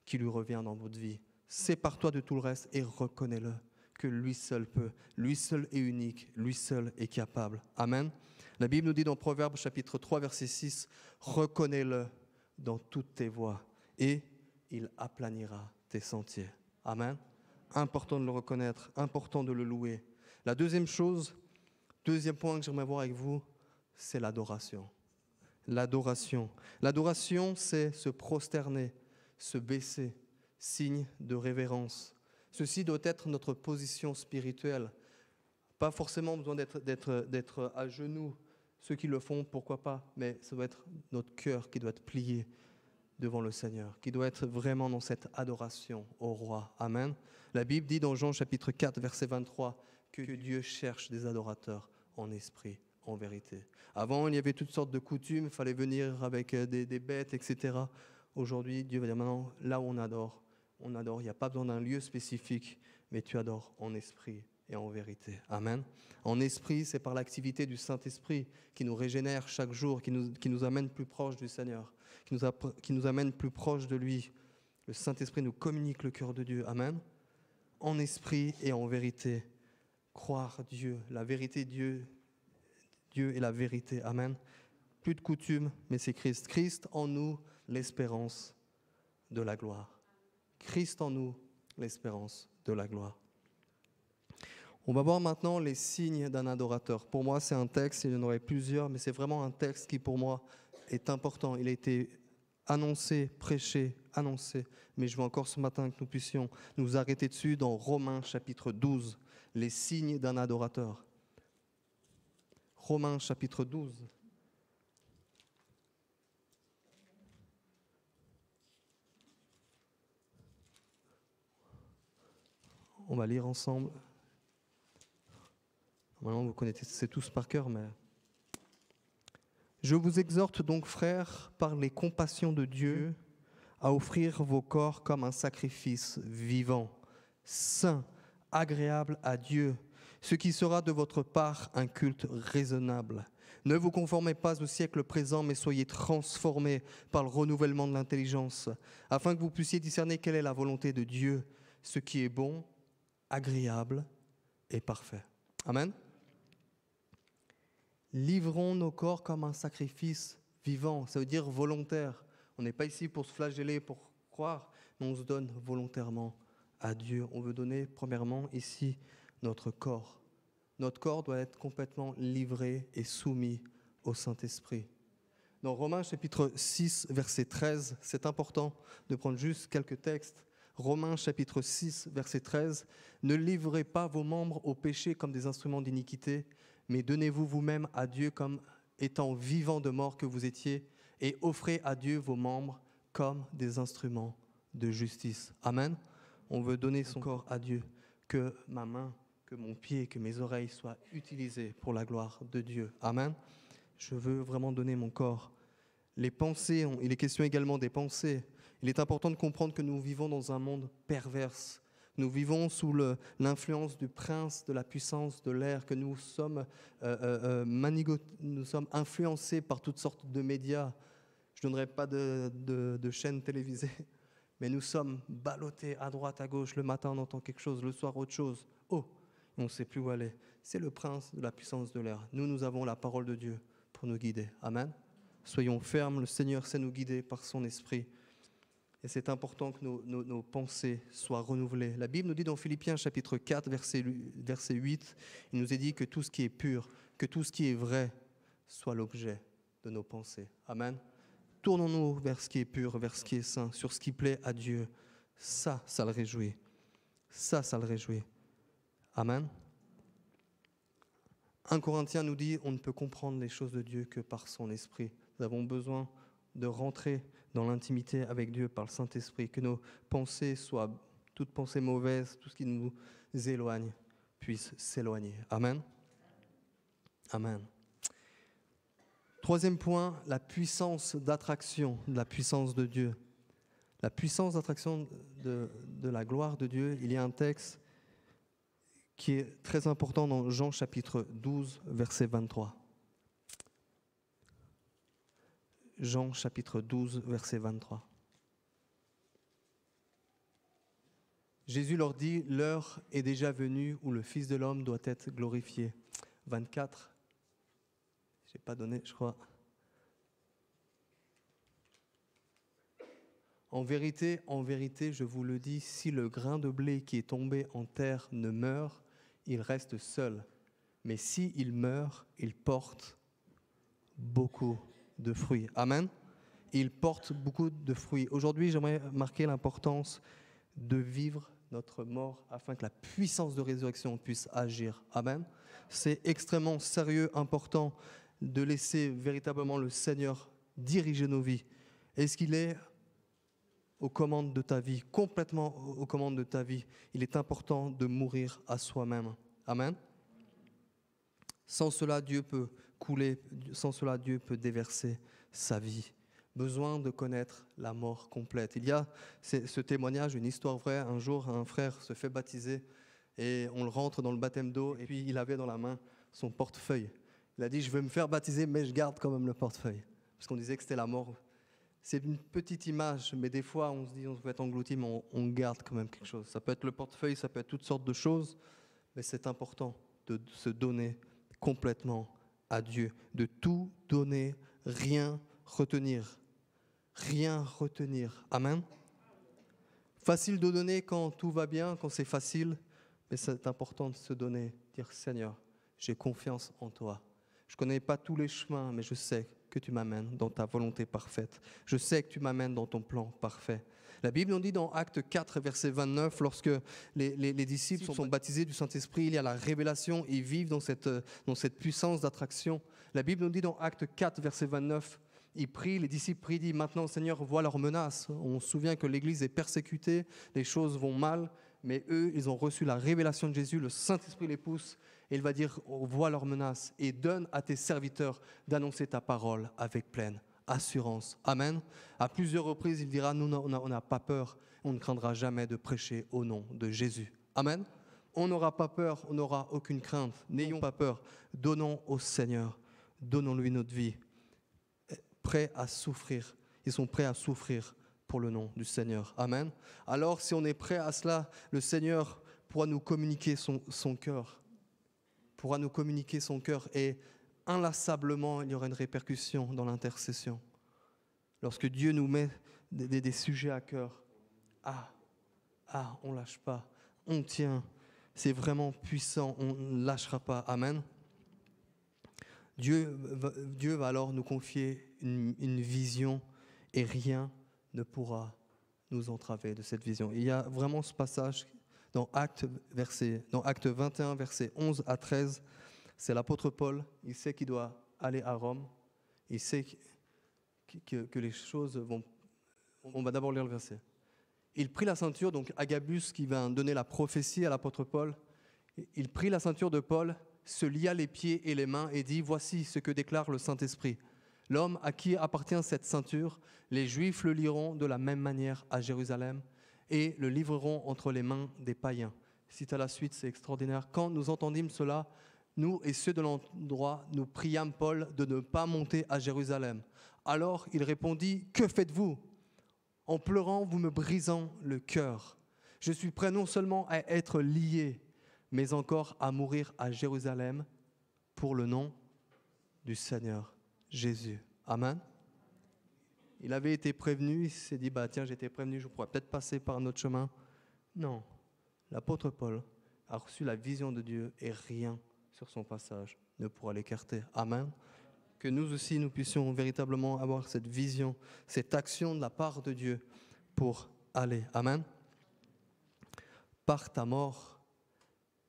qui lui revient dans votre vie. Sépare-toi de tout le reste et reconnais-le que lui seul peut, lui seul est unique, lui seul est capable. Amen. La Bible nous dit dans Proverbes chapitre 3 verset 6, Reconnais-le dans toutes tes voies et il aplanira tes sentiers. Amen. Important de le reconnaître, important de le louer. La deuxième chose, deuxième point que j'aimerais voir avec vous, c'est l'adoration. L'adoration. L'adoration, c'est se prosterner, se baisser, signe de révérence. Ceci doit être notre position spirituelle. Pas forcément besoin d'être à genoux. Ceux qui le font, pourquoi pas, mais ça doit être notre cœur qui doit être plié devant le Seigneur, qui doit être vraiment dans cette adoration au roi. Amen. La Bible dit dans Jean chapitre 4, verset 23, que Dieu cherche des adorateurs en esprit, en vérité. Avant, il y avait toutes sortes de coutumes, il fallait venir avec euh, des, bêtes, etc. Aujourd'hui, Dieu va dire maintenant, là où on adore, on adore. Il n'y a pas besoin d'un lieu spécifique, mais tu adores en esprit et en vérité. Amen. En esprit, c'est par l'activité du Saint-Esprit qui nous régénère chaque jour, qui nous, qui nous amène plus proche du Seigneur, qui nous, qui nous amène plus proche de lui. Le Saint-Esprit nous communique le cœur de Dieu. Amen. En esprit et en vérité. Croire Dieu, la vérité Dieu, Dieu est la vérité. Amen. Plus de coutume, mais c'est Christ. Christ en nous, l'espérance de la gloire. Christ en nous, l'espérance de la gloire. On va voir maintenant les signes d'un adorateur. Pour moi, c'est un texte, il y en aurait plusieurs, mais c'est vraiment un texte qui, pour moi, est important. Il a été annoncé, prêché, annoncé, mais je veux encore ce matin que nous puissions nous arrêter dessus dans Romains chapitre 12, les signes d'un adorateur. Romains chapitre 12. On va lire ensemble. Normalement, vous connaissez tous par cœur, mais. Je vous exhorte donc, frères, par les compassions de Dieu, à offrir vos corps comme un sacrifice vivant, saint, agréable à Dieu, ce qui sera de votre part un culte raisonnable. Ne vous conformez pas au siècle présent, mais soyez transformés par le renouvellement de l'intelligence, afin que vous puissiez discerner quelle est la volonté de Dieu, ce qui est bon, agréable et parfait. Amen. Livrons nos corps comme un sacrifice vivant, ça veut dire volontaire. On n'est pas ici pour se flageller, pour croire, mais on se donne volontairement à Dieu. On veut donner, premièrement, ici, notre corps. Notre corps doit être complètement livré et soumis au Saint-Esprit. Dans Romains chapitre 6, verset 13, c'est important de prendre juste quelques textes Romains chapitre 6, verset 13, Ne livrez pas vos membres au péché comme des instruments d'iniquité, mais donnez-vous vous-même à Dieu comme étant vivant de mort que vous étiez, et offrez à Dieu vos membres comme des instruments de justice. Amen. On veut donner son corps à Dieu, que ma main, que mon pied, que mes oreilles soient utilisées pour la gloire de Dieu. Amen. Je veux vraiment donner mon corps. Les pensées, il est question également des pensées. Il est important de comprendre que nous vivons dans un monde perverse. Nous vivons sous l'influence du prince de la puissance de l'air, que nous sommes, euh, euh, euh nous sommes influencés par toutes sortes de médias. Je ne donnerai pas de, de, de chaînes télévisées, mais nous sommes ballottés à droite, à gauche. Le matin, on entend quelque chose, le soir, autre chose. Oh, on ne sait plus où aller. C'est le prince de la puissance de l'air. Nous, nous avons la parole de Dieu pour nous guider. Amen. Soyons fermes, le Seigneur sait nous guider par son esprit. Et c'est important que nos, pensées soient renouvelées. La Bible nous dit dans Philippiens chapitre 4, verset, verset 8, il nous est dit que tout ce qui est pur, que tout ce qui est vrai soit l'objet de nos pensées. Amen. Tournons-nous vers ce qui est pur, vers ce qui est saint, sur ce qui plaît à Dieu. Ça, ça le réjouit. Ça, ça le réjouit. Amen. Un Corinthien nous dit on ne peut comprendre les choses de Dieu que par son esprit. Nous avons besoin de rentrer dans l'intimité avec Dieu par le Saint-Esprit, que nos pensées soient, toutes pensées mauvaises, tout ce qui nous éloigne, puisse s'éloigner. Amen. Amen. Troisième point, la puissance d'attraction, la puissance de Dieu. La puissance d'attraction de, de, la gloire de Dieu, il y a un texte qui est très important dans Jean chapitre 12, verset 23. Jean chapitre 12, verset 23. Jésus leur dit, l'heure est déjà venue où le Fils de l'homme doit être glorifié. 24. J'ai pas donné, je crois. En vérité, en vérité, je vous le dis, si le grain de blé qui est tombé en terre ne meurt, il reste seul. Mais si il meurt, il porte beaucoup de fruits. Amen. Il porte beaucoup de fruits. Aujourd'hui, j'aimerais marquer l'importance de vivre notre mort afin que la puissance de résurrection puisse agir. Amen. C'est extrêmement sérieux, important de laisser véritablement le Seigneur diriger nos vies. Est-ce qu'il est aux commandes de ta vie, complètement aux commandes de ta vie? Il est important de mourir à soi-même. Amen. Sans cela, Dieu peut couler, sans cela, Dieu peut déverser sa vie. Besoin de connaître la mort complète. Il y a ce témoignage, une histoire vraie. Un jour, un frère se fait baptiser et on le rentre dans le baptême d'eau et puis il avait dans la main son portefeuille. Il a dit, je veux me faire baptiser, mais je garde quand même le portefeuille. Parce qu'on disait que c'était la mort. C'est une petite image, mais des fois, on se dit, on peut être englouti, mais on, garde quand même quelque chose. Ça peut être le portefeuille, ça peut être toutes sortes de choses, mais c'est important de se donner complètement à Dieu, de tout donner, rien retenir. Rien retenir. Amen. Facile de donner quand tout va bien, quand c'est facile, mais c'est important de se donner, dire Seigneur, j'ai confiance en toi. Je ne connais pas tous les chemins, mais je sais que tu m'amènes dans ta volonté parfaite. Je sais que tu m'amènes dans ton plan parfait. La Bible nous dit dans Acte 4, verset 29, lorsque les, disciples sont baptisés du Saint-Esprit, il y a la révélation, ils vivent dans cette, dans cette puissance d'attraction. La Bible nous dit dans Acte 4, verset 29, ils prient, les disciples prient, disent maintenant Seigneur, vois leurs menaces. On se souvient que l'Église est persécutée, les choses vont mal, mais eux, ils ont reçu la révélation de Jésus, le Saint-Esprit les pousse, et il va dire, vois leurs menaces et donne à tes serviteurs d'annoncer ta parole avec pleine assurance. Amen. À plusieurs reprises, il dira, nous, on n'a pas peur, on ne craindra jamais de prêcher au nom de Jésus. Amen. On n'aura pas peur, on n'aura aucune crainte. N'ayons pas peur. Donnons au Seigneur, donnons-lui notre vie. Prêts à souffrir. Ils sont prêts à souffrir pour le nom du Seigneur. Amen. Alors, si on est prêt à cela, le Seigneur pourra nous communiquer son, son cœur pourra nous communiquer son cœur et inlassablement, il y aura une répercussion dans l'intercession. Lorsque Dieu nous met des, sujets à cœur, ah, ah, on lâche pas, on tient, c'est vraiment puissant, on ne lâchera pas. Amen. Dieu, Dieu va alors nous confier une, vision et rien ne pourra nous entraver de cette vision. Il y a vraiment ce passage dans Acte, verset, dans Acte 21, versets 11 à 13, c'est l'apôtre Paul, il sait qu'il doit aller à Rome, il sait que, les choses vont... On va d'abord lire le verset. Il prit la ceinture, donc Agabus qui va donner la prophétie à l'apôtre Paul, il prit la ceinture de Paul, se lia les pieds et les mains et dit, voici ce que déclare le Saint-Esprit. L'homme à qui appartient cette ceinture, les Juifs le liront de la même manière à Jérusalem et le livreront entre les mains des païens. C'est à la suite, c'est extraordinaire. Quand nous entendîmes cela, nous et ceux de l'endroit, nous priâmes Paul de ne pas monter à Jérusalem. Alors il répondit, Que faites-vous? En pleurant, vous me brisant le cœur. Je suis prêt non seulement à être lié, mais encore à mourir à Jérusalem pour le nom du Seigneur Jésus. Amen. Il avait été prévenu, il s'est dit, bah tiens, j'étais prévenu, je pourrais peut-être passer par un autre chemin. Non, l'apôtre Paul a reçu la vision de Dieu et rien sur son passage ne pourra l'écarter. Amen. Que nous aussi, nous puissions véritablement avoir cette vision, cette action de la part de Dieu pour aller. Amen. Par ta mort,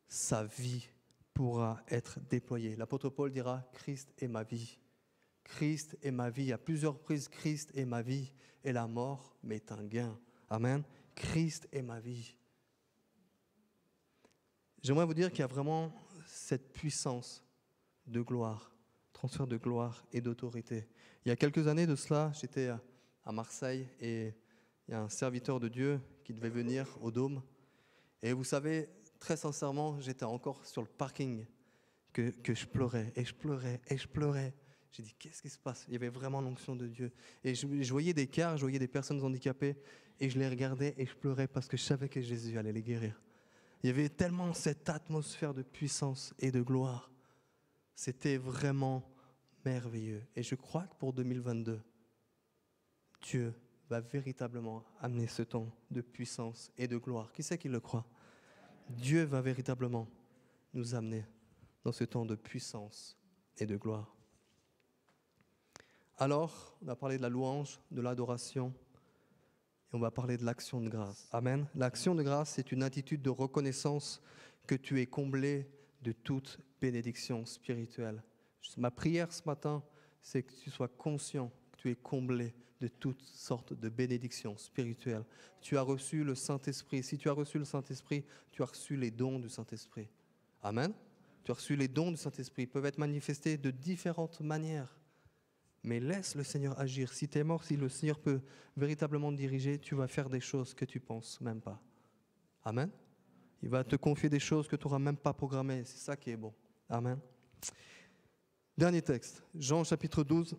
sa vie pourra être déployée. L'apôtre Paul dira, Christ est ma vie. Christ est ma vie. À plusieurs reprises, Christ est ma vie. Et la mort m'est un gain. Amen. Christ est ma vie. J'aimerais vous dire qu'il y a vraiment cette puissance de gloire, transfert de gloire et d'autorité. Il y a quelques années de cela, j'étais à Marseille et il y a un serviteur de Dieu qui devait venir au Dôme. Et vous savez, très sincèrement, j'étais encore sur le parking que, que je pleurais et je pleurais et je pleurais. J'ai dit, qu'est-ce qui se passe? Il y avait vraiment l'onction de Dieu. Et je, voyais des cars, je voyais des personnes handicapées, et je les regardais et je pleurais parce que je savais que Jésus allait les guérir. Il y avait tellement cette atmosphère de puissance et de gloire. C'était vraiment merveilleux. Et je crois que pour 2022, Dieu va véritablement amener ce temps de puissance et de gloire. Qui c'est qui le croit? Dieu va véritablement nous amener dans ce temps de puissance et de gloire. Alors, on a parlé de la louange, de l'adoration, et on va parler de l'action de grâce. Amen. L'action de grâce, c'est une attitude de reconnaissance que tu es comblé de toute bénédiction spirituelle. Ma prière ce matin, c'est que tu sois conscient que tu es comblé de toutes sortes de bénédictions spirituelles. Tu as reçu le Saint-Esprit. Si tu as reçu le Saint-Esprit, tu as reçu les dons du Saint-Esprit. Amen. Tu as reçu les dons du Saint-Esprit. Ils peuvent être manifestés de différentes manières. Mais laisse le Seigneur agir. Si tu es mort, si le Seigneur peut véritablement te diriger, tu vas faire des choses que tu penses même pas. Amen. Il va te confier des choses que tu n'auras même pas programmées. C'est ça qui est bon. Amen. Dernier texte, Jean chapitre 12,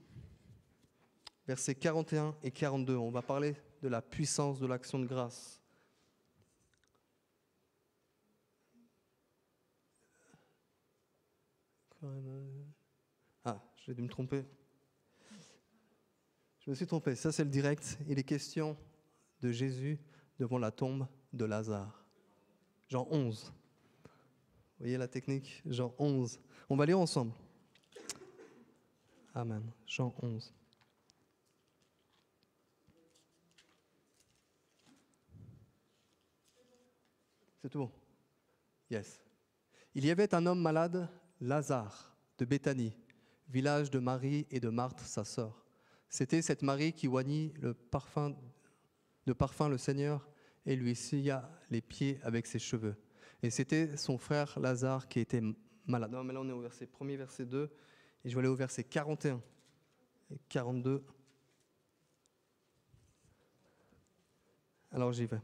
versets 41 et 42. On va parler de la puissance de l'action de grâce. Ah, j'ai dû me tromper. Je me suis trompé. Ça, c'est le direct. Il est question de Jésus devant la tombe de Lazare. Jean 11. Vous voyez la technique? Jean 11. On va lire ensemble. Amen. Jean 11. C'est tout bon? Yes. Il y avait un homme malade, Lazare, de Béthanie, village de Marie et de Marthe, sa sœur. C'était cette Marie qui oignit le parfum, de parfum le Seigneur et lui scia les pieds avec ses cheveux. Et c'était son frère Lazare qui était malade. Non, mais là on est au verset 1 verset 2, et je vais aller au verset 41 et 42. Alors j'y vais.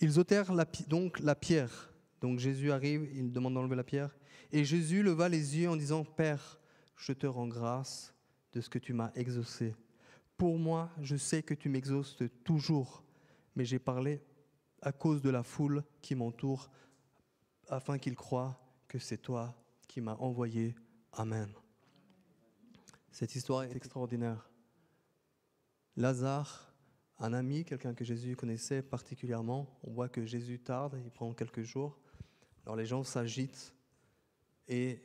Ils ôtèrent donc la pierre. Donc Jésus arrive, il demande d'enlever la pierre. Et Jésus leva les yeux en disant, Père, je te rends grâce de ce que tu m'as exaucé. Pour moi, je sais que tu m'exauces toujours, mais j'ai parlé à cause de la foule qui m'entoure, afin qu'ils croient que c'est toi qui m'as envoyé. Amen. Cette histoire est extraordinaire. Lazare un ami, quelqu'un que Jésus connaissait particulièrement. On voit que Jésus tarde, il prend quelques jours. Alors les gens s'agitent et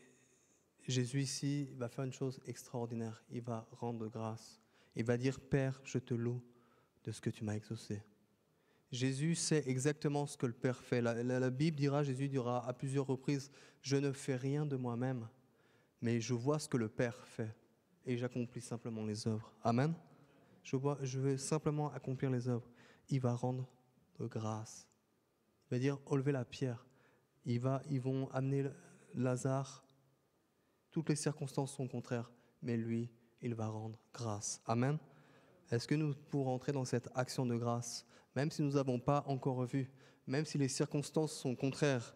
Jésus ici va faire une chose extraordinaire. Il va rendre grâce. Il va dire, Père, je te loue de ce que tu m'as exaucé. Jésus sait exactement ce que le Père fait. La, Bible dira, Jésus dira à plusieurs reprises, je ne fais rien de moi-même, mais je vois ce que le Père fait et j'accomplis simplement les œuvres. Amen je, vois, je veux simplement accomplir les œuvres. Il va rendre de grâce. Il va dire, enlever la pierre. Il va, ils vont amener Lazare. Toutes les circonstances sont contraires, mais lui, il va rendre grâce. Amen. Est-ce que nous pourrons entrer dans cette action de grâce, même si nous n'avons pas encore vu, même si les circonstances sont contraires,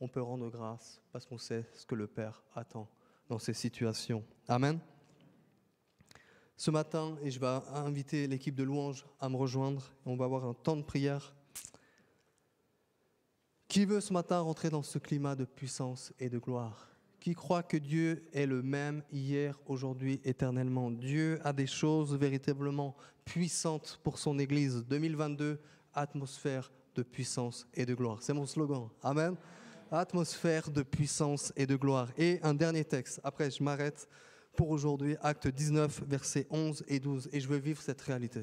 on peut rendre grâce parce qu'on sait ce que le Père attend dans ces situations. Amen ce matin et je vais inviter l'équipe de louange à me rejoindre. On va avoir un temps de prière. Qui veut ce matin rentrer dans ce climat de puissance et de gloire? Qui croit que Dieu est le même hier, aujourd'hui, éternellement Dieu a des choses véritablement puissantes pour son Église. 2022, atmosphère de puissance et de gloire. C'est mon slogan. Amen. Atmosphère de puissance et de gloire. Et un dernier texte. Après, je m'arrête pour aujourd'hui, acte 19, versets 11 et 12. Et je veux vivre cette réalité.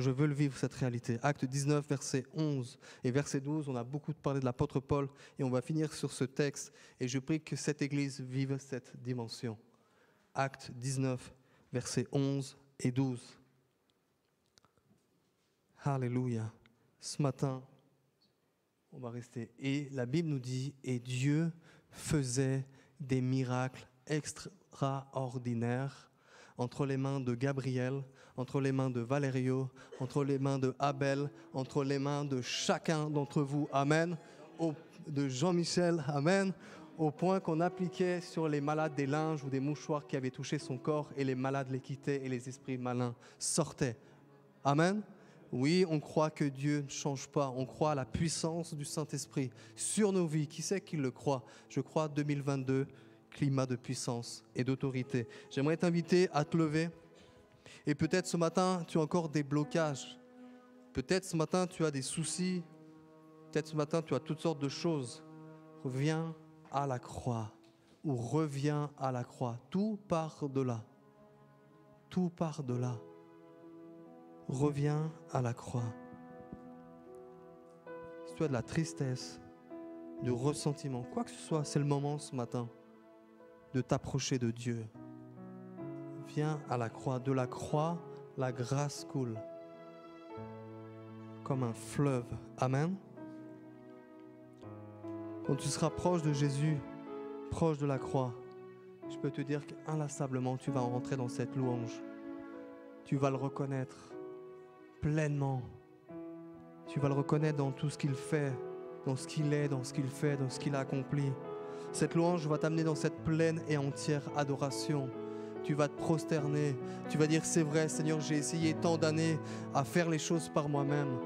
Je veux le vivre, cette réalité. Acte 19, verset 11 et verset 12, on a beaucoup parlé de l'apôtre Paul et on va finir sur ce texte. Et je prie que cette Église vive cette dimension. Acte 19, versets 11 et 12. Alléluia. Ce matin, on va rester. Et la Bible nous dit, et Dieu faisait des miracles extra extraordinaire entre les mains de Gabriel, entre les mains de Valerio, entre les mains de Abel, entre les mains de chacun d'entre vous. Amen. De Jean-Michel. Amen. Au point qu'on appliquait sur les malades des linges ou des mouchoirs qui avaient touché son corps et les malades les quittaient et les esprits malins sortaient. Amen. Oui, on croit que Dieu ne change pas. On croit à la puissance du Saint-Esprit sur nos vies. Qui sait qui le croit? Je crois 2022 climat de puissance et d'autorité. J'aimerais t'inviter à te lever. Et peut-être ce matin, tu as encore des blocages. Peut-être ce matin, tu as des soucis. Peut-être ce matin, tu as toutes sortes de choses. Reviens à la croix ou reviens à la croix. Tout part de là. Tout part de là. Reviens à la croix. Si tu as de la tristesse, du ressentiment, quoi que ce soit, c'est le moment ce matin de t'approcher de Dieu. Viens à la croix. De la croix, la grâce coule comme un fleuve. Amen. Quand tu seras proche de Jésus, proche de la croix, je peux te dire qu'inlassablement, tu vas rentrer dans cette louange. Tu vas le reconnaître pleinement. Tu vas le reconnaître dans tout ce qu'il fait, dans ce qu'il est, dans ce qu'il fait, dans ce qu'il a accompli. Cette louange va t'amener dans cette pleine et entière adoration. Tu vas te prosterner. Tu vas dire, c'est vrai Seigneur, j'ai essayé tant d'années à faire les choses par moi-même.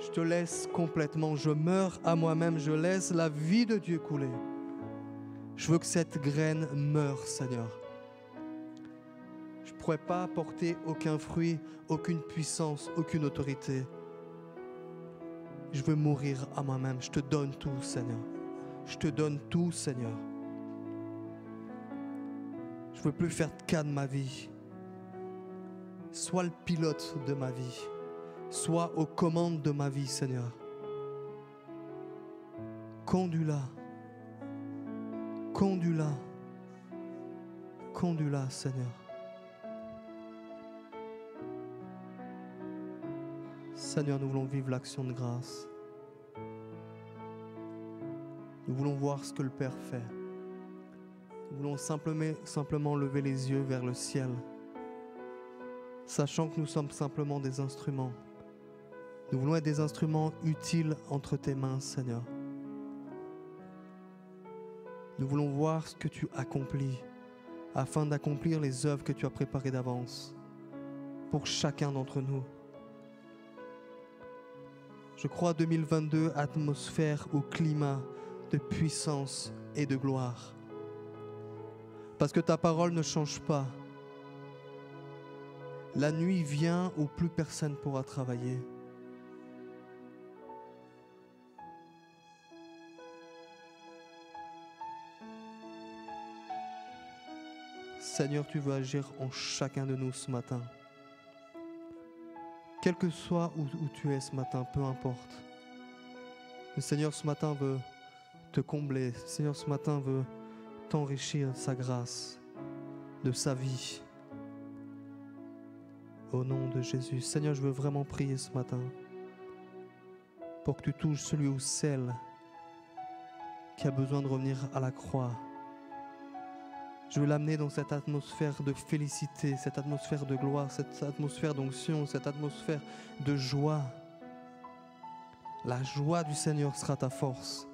Je te laisse complètement. Je meurs à moi-même. Je laisse la vie de Dieu couler. Je veux que cette graine meure, Seigneur. Je ne pourrais pas apporter aucun fruit, aucune puissance, aucune autorité. Je veux mourir à moi-même. Je te donne tout, Seigneur. Je te donne tout, Seigneur. Plus faire de cas de ma vie. Sois le pilote de ma vie. Sois aux commandes de ma vie, Seigneur. Conduis-la. Conduis-la. Conduis-la, Seigneur. Seigneur, nous voulons vivre l'action de grâce. Nous voulons voir ce que le Père fait. Nous voulons simplement, simplement lever les yeux vers le ciel, sachant que nous sommes simplement des instruments. Nous voulons être des instruments utiles entre tes mains, Seigneur. Nous voulons voir ce que tu accomplis afin d'accomplir les œuvres que tu as préparées d'avance pour chacun d'entre nous. Je crois 2022, atmosphère ou climat de puissance et de gloire. Parce que ta parole ne change pas. La nuit vient où plus personne pourra travailler. Seigneur, tu veux agir en chacun de nous ce matin. Quel que soit où, où tu es ce matin, peu importe. Le Seigneur ce matin veut te combler. Le Seigneur ce matin veut t'enrichir de sa grâce, de sa vie. Au nom de Jésus. Seigneur, je veux vraiment prier ce matin pour que tu touches celui ou celle qui a besoin de revenir à la croix. Je veux l'amener dans cette atmosphère de félicité, cette atmosphère de gloire, cette atmosphère d'onction, cette atmosphère de joie. La joie du Seigneur sera ta force.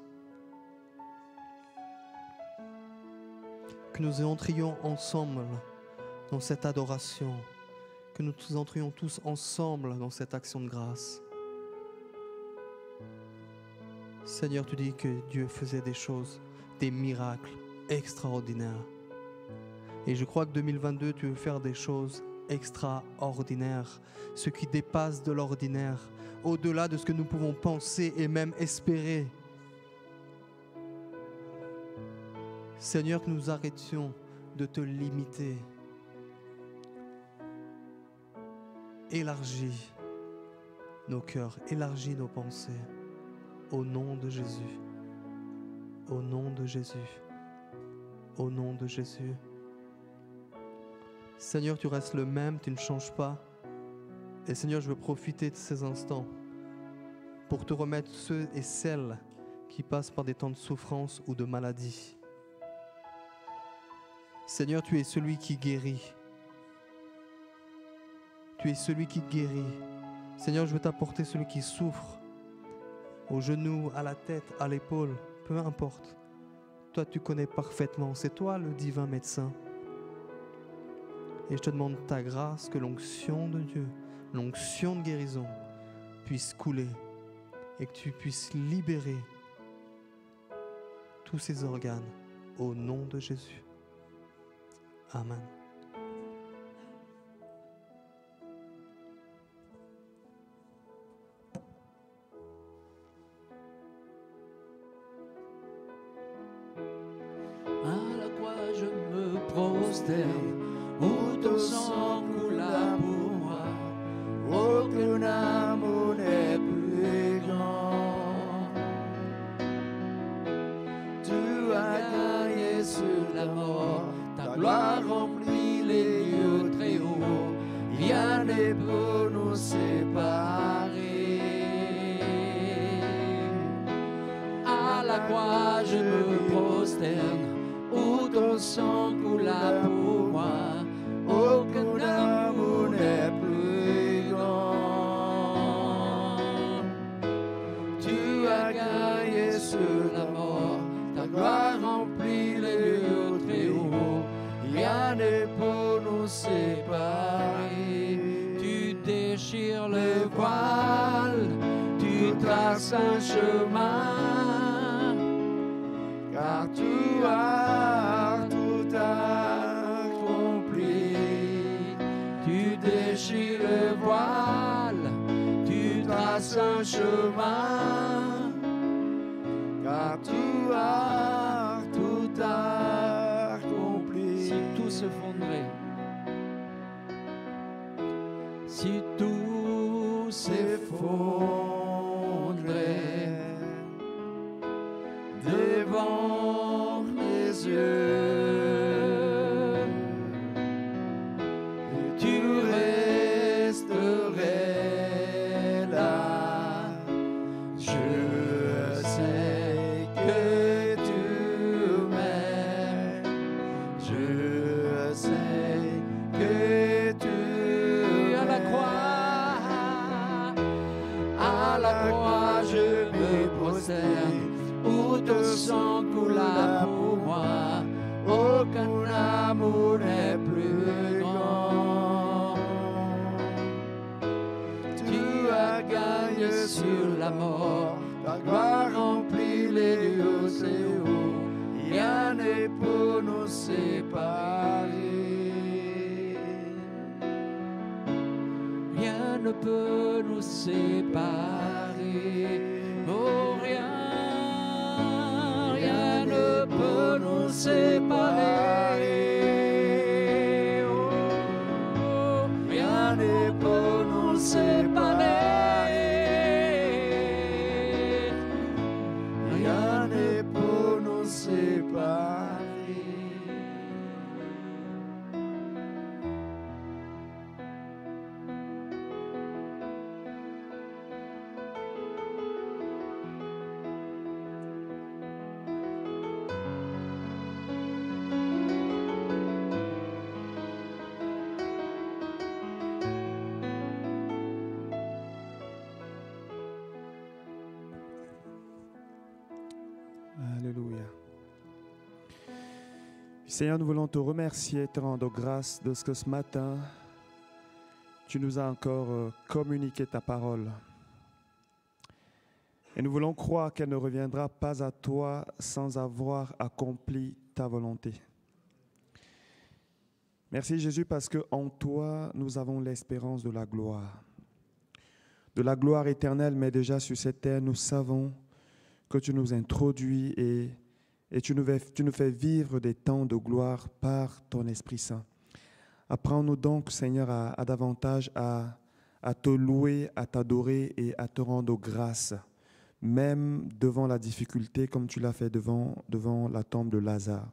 Que nous entrions ensemble dans cette adoration, que nous entrions tous ensemble dans cette action de grâce. Seigneur, tu dis que Dieu faisait des choses, des miracles extraordinaires. Et je crois que 2022, tu veux faire des choses extraordinaires, ce qui dépasse de l'ordinaire, au-delà de ce que nous pouvons penser et même espérer. Seigneur, que nous arrêtions de te limiter. Élargis nos cœurs, élargis nos pensées. Au nom de Jésus. Au nom de Jésus. Au nom de Jésus. Seigneur, tu restes le même, tu ne changes pas. Et Seigneur, je veux profiter de ces instants pour te remettre ceux et celles qui passent par des temps de souffrance ou de maladie. Seigneur, tu es celui qui guérit. Tu es celui qui guérit. Seigneur, je veux t'apporter celui qui souffre, au genou, à la tête, à l'épaule, peu importe. Toi, tu connais parfaitement. C'est toi le divin médecin. Et je te demande ta grâce, que l'onction de Dieu, l'onction de guérison puisse couler et que tu puisses libérer tous ces organes au nom de Jésus. Amen. Nous séparer, oh rien rien ne peut nous séparer. Seigneur, nous voulons te remercier, te rendre grâce de ce que ce matin, tu nous as encore euh, communiqué ta parole. Et nous voulons croire qu'elle ne reviendra pas à toi sans avoir accompli ta volonté. Merci Jésus parce que en toi, nous avons l'espérance de la gloire. De la gloire éternelle, mais déjà sur cette terre, nous savons que tu nous introduis et, et tu, nous fais, vivre des temps de gloire par ton Esprit Saint. Apprends-nous donc, Seigneur, à, davantage à, te louer, à t'adorer et à te rendre grâce, même devant la difficulté, comme tu l'as fait devant, la tombe de Lazare.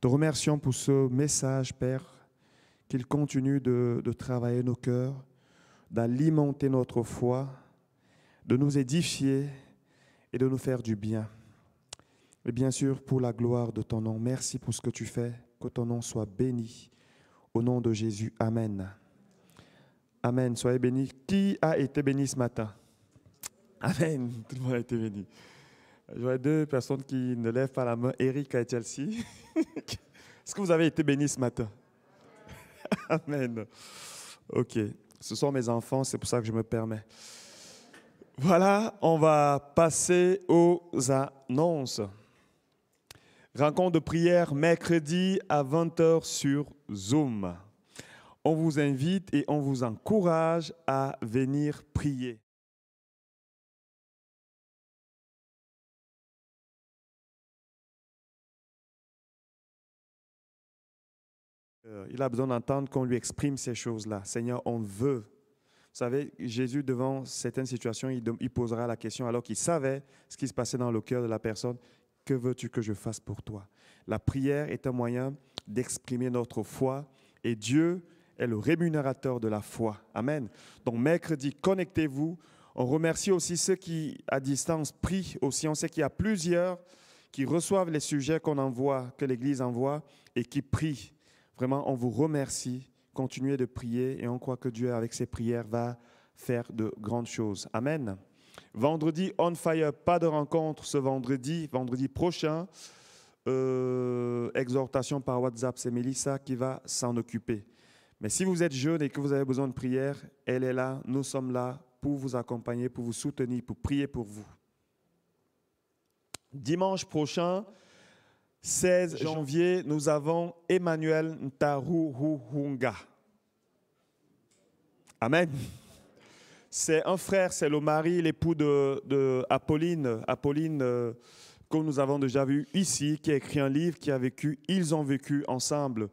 Te remercions pour ce message, Père, qu'il continue de travailler nos cœurs, d'alimenter notre foi, de nous édifier et de nous faire du bien. Et bien sûr, pour la gloire de ton nom, merci pour ce que tu fais, que ton nom soit béni. Au nom de Jésus, Amen. Amen. Soyez bénis. Qui a été béni ce matin? Amen. Tout le monde a été béni. Je vois deux personnes qui ne lèvent pas la main. Eric et Chelsea. Est-ce que vous avez été bénis ce matin? Amen. Ok. Ce sont mes enfants, c'est pour ça que je me permets. Voilà, on va passer aux annonces. Rencontre de prière mercredi à 20h sur Zoom. On vous invite et on vous encourage à venir prier. Euh, il a besoin d'entendre qu'on lui exprime ces choses-là. Seigneur, on veut. Vous savez, Jésus, devant certaines situations, il, il posera la question alors qu'il savait ce qui se passait dans le cœur de la personne. Que veux-tu que je fasse pour toi? La prière est un moyen d'exprimer notre foi et Dieu est le rémunérateur de la foi. Amen. Donc mercredi, connectez-vous. On remercie aussi ceux qui, à distance, prient aussi. On sait qu'il y a plusieurs qui reçoivent les sujets qu'on envoie, que l'Église envoie, et qui prient. Vraiment, on vous remercie. Continuez de prier et on croit que Dieu, avec ses prières, va faire de grandes choses. Amen. Vendredi, on fire, pas de rencontre ce vendredi, vendredi prochain. Euh, exhortation par WhatsApp, c'est Mélissa qui va s'en occuper. Mais si vous êtes jeune et que vous avez besoin de prière, elle est là, nous sommes là pour vous accompagner, pour vous soutenir, pour prier pour vous. Dimanche prochain, 16 janvier, nous avons Emmanuel Ntaruhunga. Amen. C'est un frère, c'est le mari, l'époux de, de, Apolline, Apolline euh, que nous avons déjà vu ici, qui a écrit un livre, qui a vécu, ils ont vécu ensemble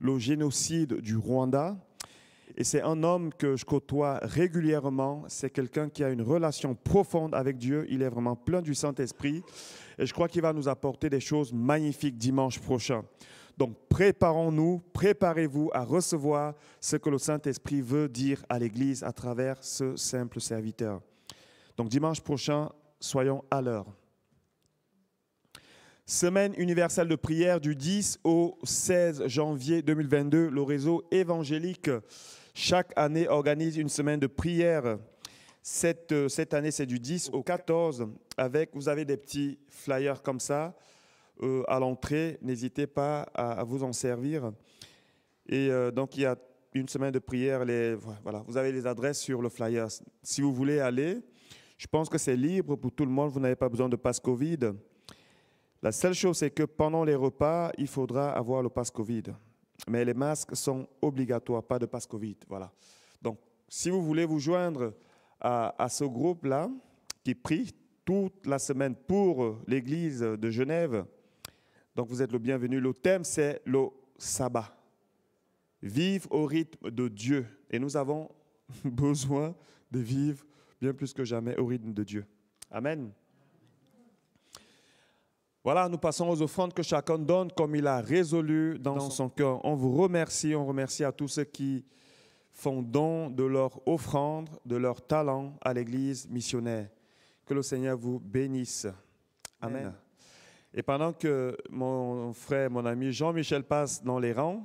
le génocide du Rwanda. Et c'est un homme que je côtoie régulièrement. C'est quelqu'un qui a une relation profonde avec Dieu. Il est vraiment plein du Saint-Esprit. Et je crois qu'il va nous apporter des choses magnifiques dimanche prochain. Donc préparons-nous, préparez-vous à recevoir ce que le Saint-Esprit veut dire à l'Église à travers ce simple serviteur. Donc dimanche prochain, soyons à l'heure. Semaine universelle de prière du 10 au 16 janvier 2022. Le réseau évangélique, chaque année, organise une semaine de prière. Cette, euh, cette année, c'est du 10 au 14. Avec, vous avez des petits flyers comme ça euh, à l'entrée. N'hésitez pas à, vous en servir. Et euh, donc, il y a une semaine de prière. Voilà, vous avez les adresses sur le flyer. Si vous voulez aller, je pense que c'est libre pour tout le monde. Vous n'avez pas besoin de passe Covid. La seule chose, c'est que pendant les repas, il faudra avoir le passe Covid. Mais les masques sont obligatoires, pas de passe Covid. Voilà. Donc, si vous voulez vous joindre à ce groupe-là, qui prie toute la semaine pour l'Église de Genève, donc vous êtes le bienvenu. Le thème, c'est le sabbat. Vivre au rythme de Dieu. Et nous avons besoin de vivre bien plus que jamais au rythme de Dieu. Amen. Voilà, nous passons aux offrandes que chacun donne comme il a résolu dans, dans son cœur. On vous remercie, on remercie à tous ceux qui font don de leur offrande, de leur talent à l'Église missionnaire. Que le Seigneur vous bénisse. Amen. Amen. Et pendant que mon frère, mon ami Jean-Michel passe dans les rangs,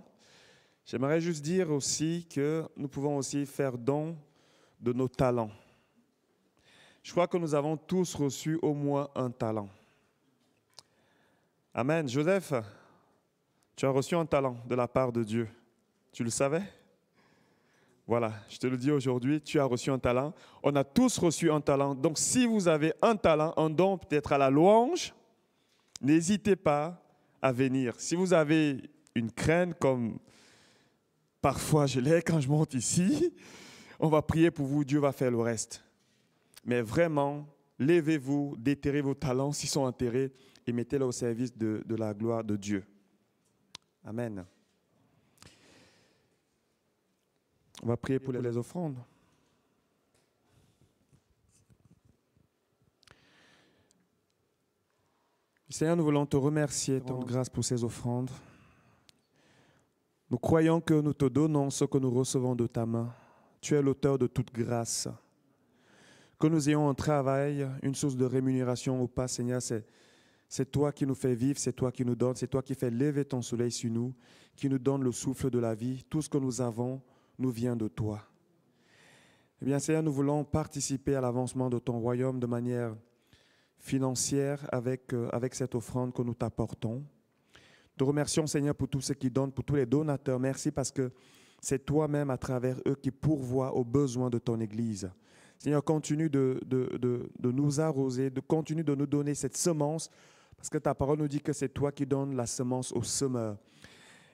j'aimerais juste dire aussi que nous pouvons aussi faire don de nos talents. Je crois que nous avons tous reçu au moins un talent. Amen. Joseph, tu as reçu un talent de la part de Dieu. Tu le savais? Voilà, je te le dis aujourd'hui, tu as reçu un talent. On a tous reçu un talent. Donc si vous avez un talent, un don peut-être à la louange, n'hésitez pas à venir. Si vous avez une crainte comme parfois je l'ai quand je monte ici, on va prier pour vous, Dieu va faire le reste. Mais vraiment, levez-vous, déterrez vos talents s'ils sont enterrés et mettez-les au service de, la gloire de Dieu. Amen. On va prier pour les offrandes. Seigneur, nous voulons te remercier, ton grâce pour ces offrandes. Nous croyons que nous te donnons ce que nous recevons de ta main. Tu es l'auteur de toute grâce. Que nous ayons un travail, une source de rémunération ou pas, Seigneur, c'est c'est toi qui nous fais vivre, c'est toi qui nous donnes, c'est toi qui fais lever ton soleil sur nous, qui nous donne le souffle de la vie. Tout ce que nous avons nous vient de toi. Eh bien, Seigneur, nous voulons participer à l'avancement de ton royaume de manière financière avec, euh, avec cette offrande que nous t'apportons. Te remercions, Seigneur, pour tous ceux qui donnent, pour tous les donateurs. Merci parce que c'est toi-même à travers eux qui pourvoient aux besoins de ton Église. Seigneur, continue de, de, de, nous arroser, de continue de nous donner cette semence Parce que ta parole nous dit que c'est toi qui donnes la semence aux semeurs.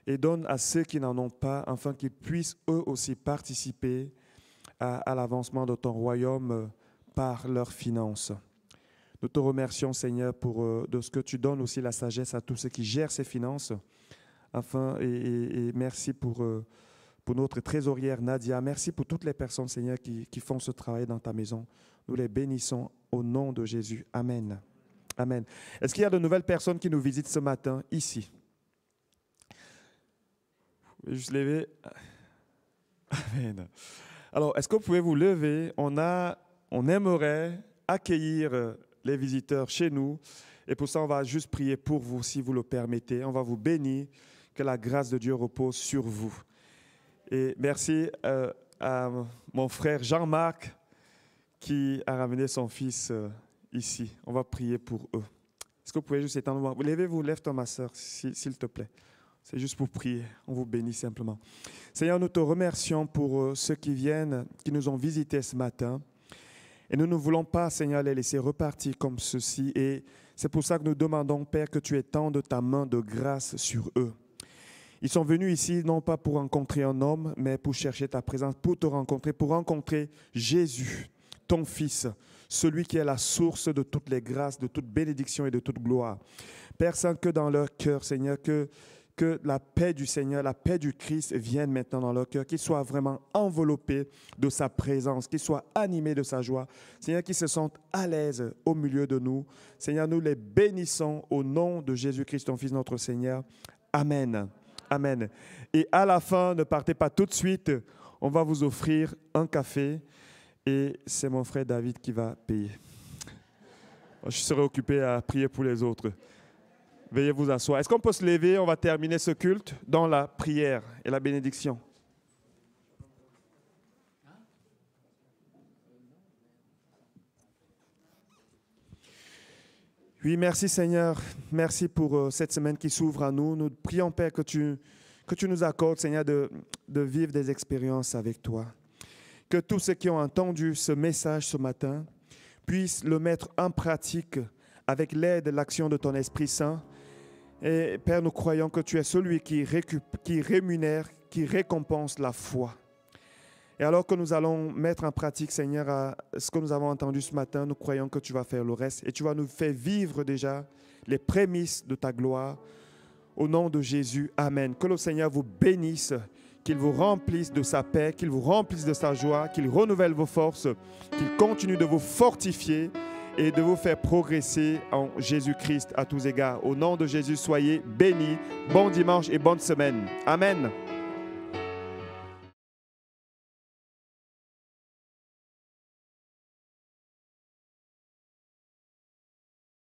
Et donne à ceux qui n'en ont pas, afin qu'ils puissent eux aussi participer à, à l'avancement de ton royaume euh, par leurs finances. Nous te remercions, Seigneur, pour euh, de ce que tu donnes aussi la sagesse à tous ceux qui gèrent ces finances. Enfin, et, merci pour, euh, pour notre trésorière Nadia. Merci pour toutes les personnes, Seigneur, qui, qui font ce travail dans ta maison. Nous les bénissons au nom de Jésus. Amen. Amen. Est-ce qu'il y a de nouvelles personnes qui nous visitent ce matin ici? Vous pouvez juste lever. Amen. Alors, est-ce que vous pouvez vous lever? On, a, on aimerait accueillir euh, les visiteurs chez nous. Et pour ça, on va juste prier pour vous, si vous le permettez. On va vous bénir. Que la grâce de Dieu repose sur vous. Et merci euh, à mon frère Jean-Marc qui a ramené son fils euh, ici. On va prier pour eux. Est-ce que vous pouvez juste étendre Levez-vous, lève-toi, ma soeur, s'il te plaît. C'est juste pour prier. On vous bénit simplement. Seigneur, nous te remercions pour euh, ceux qui viennent, qui nous ont visités ce matin. Et nous ne voulons pas, Seigneur, les laisser repartir comme ceci. Et c'est pour ça que nous demandons, Père, que tu étendes ta main de grâce sur eux. Ils sont venus ici non pas pour rencontrer un homme, mais pour chercher ta présence, pour te rencontrer, pour rencontrer Jésus, ton Fils, celui qui est la source de toutes les grâces, de toute bénédiction et de toute gloire. Père Saint, que dans leur cœur, Seigneur, que, que la paix du Seigneur, la paix du Christ vienne maintenant dans leur cœur, qu'ils soient vraiment enveloppés de sa présence, qu'ils soient animés de sa joie. Seigneur, qu'ils se sentent à l'aise au milieu de nous. Seigneur, nous les bénissons au nom de Jésus-Christ, ton Fils, notre Seigneur. Amen. Amen. Et à la fin, ne partez pas tout de suite. On va vous offrir un café et c'est mon frère David qui va payer. Je serai occupé à prier pour les autres. Veuillez vous asseoir. Est-ce qu'on peut se lever? On va terminer ce culte dans la prière et la bénédiction. Oui, merci Seigneur. Merci pour euh, cette semaine qui s'ouvre à nous. Nous prions, Père, que tu, que tu nous accordes, Seigneur, de, de vivre des expériences avec toi. Que tous ceux qui ont entendu ce message ce matin puissent le mettre en pratique avec l'aide et l'action de ton Esprit Saint. Et Père, nous croyons que tu es celui qui, rémunère, qui récompense la foi. Et alors que nous allons mettre en pratique, Seigneur, ce que nous avons entendu ce matin, nous croyons que tu vas faire le reste et tu vas nous faire vivre déjà les prémices de ta gloire. Au nom de Jésus, Amen. Que le Seigneur vous bénisse, qu'il vous remplisse de sa paix, qu'il vous remplisse de sa joie, qu'il renouvelle vos forces, qu'il continue de vous fortifier et de vous faire progresser en Jésus-Christ à tous égards. Au nom de Jésus, soyez bénis. Bon dimanche et bonne semaine. Amen.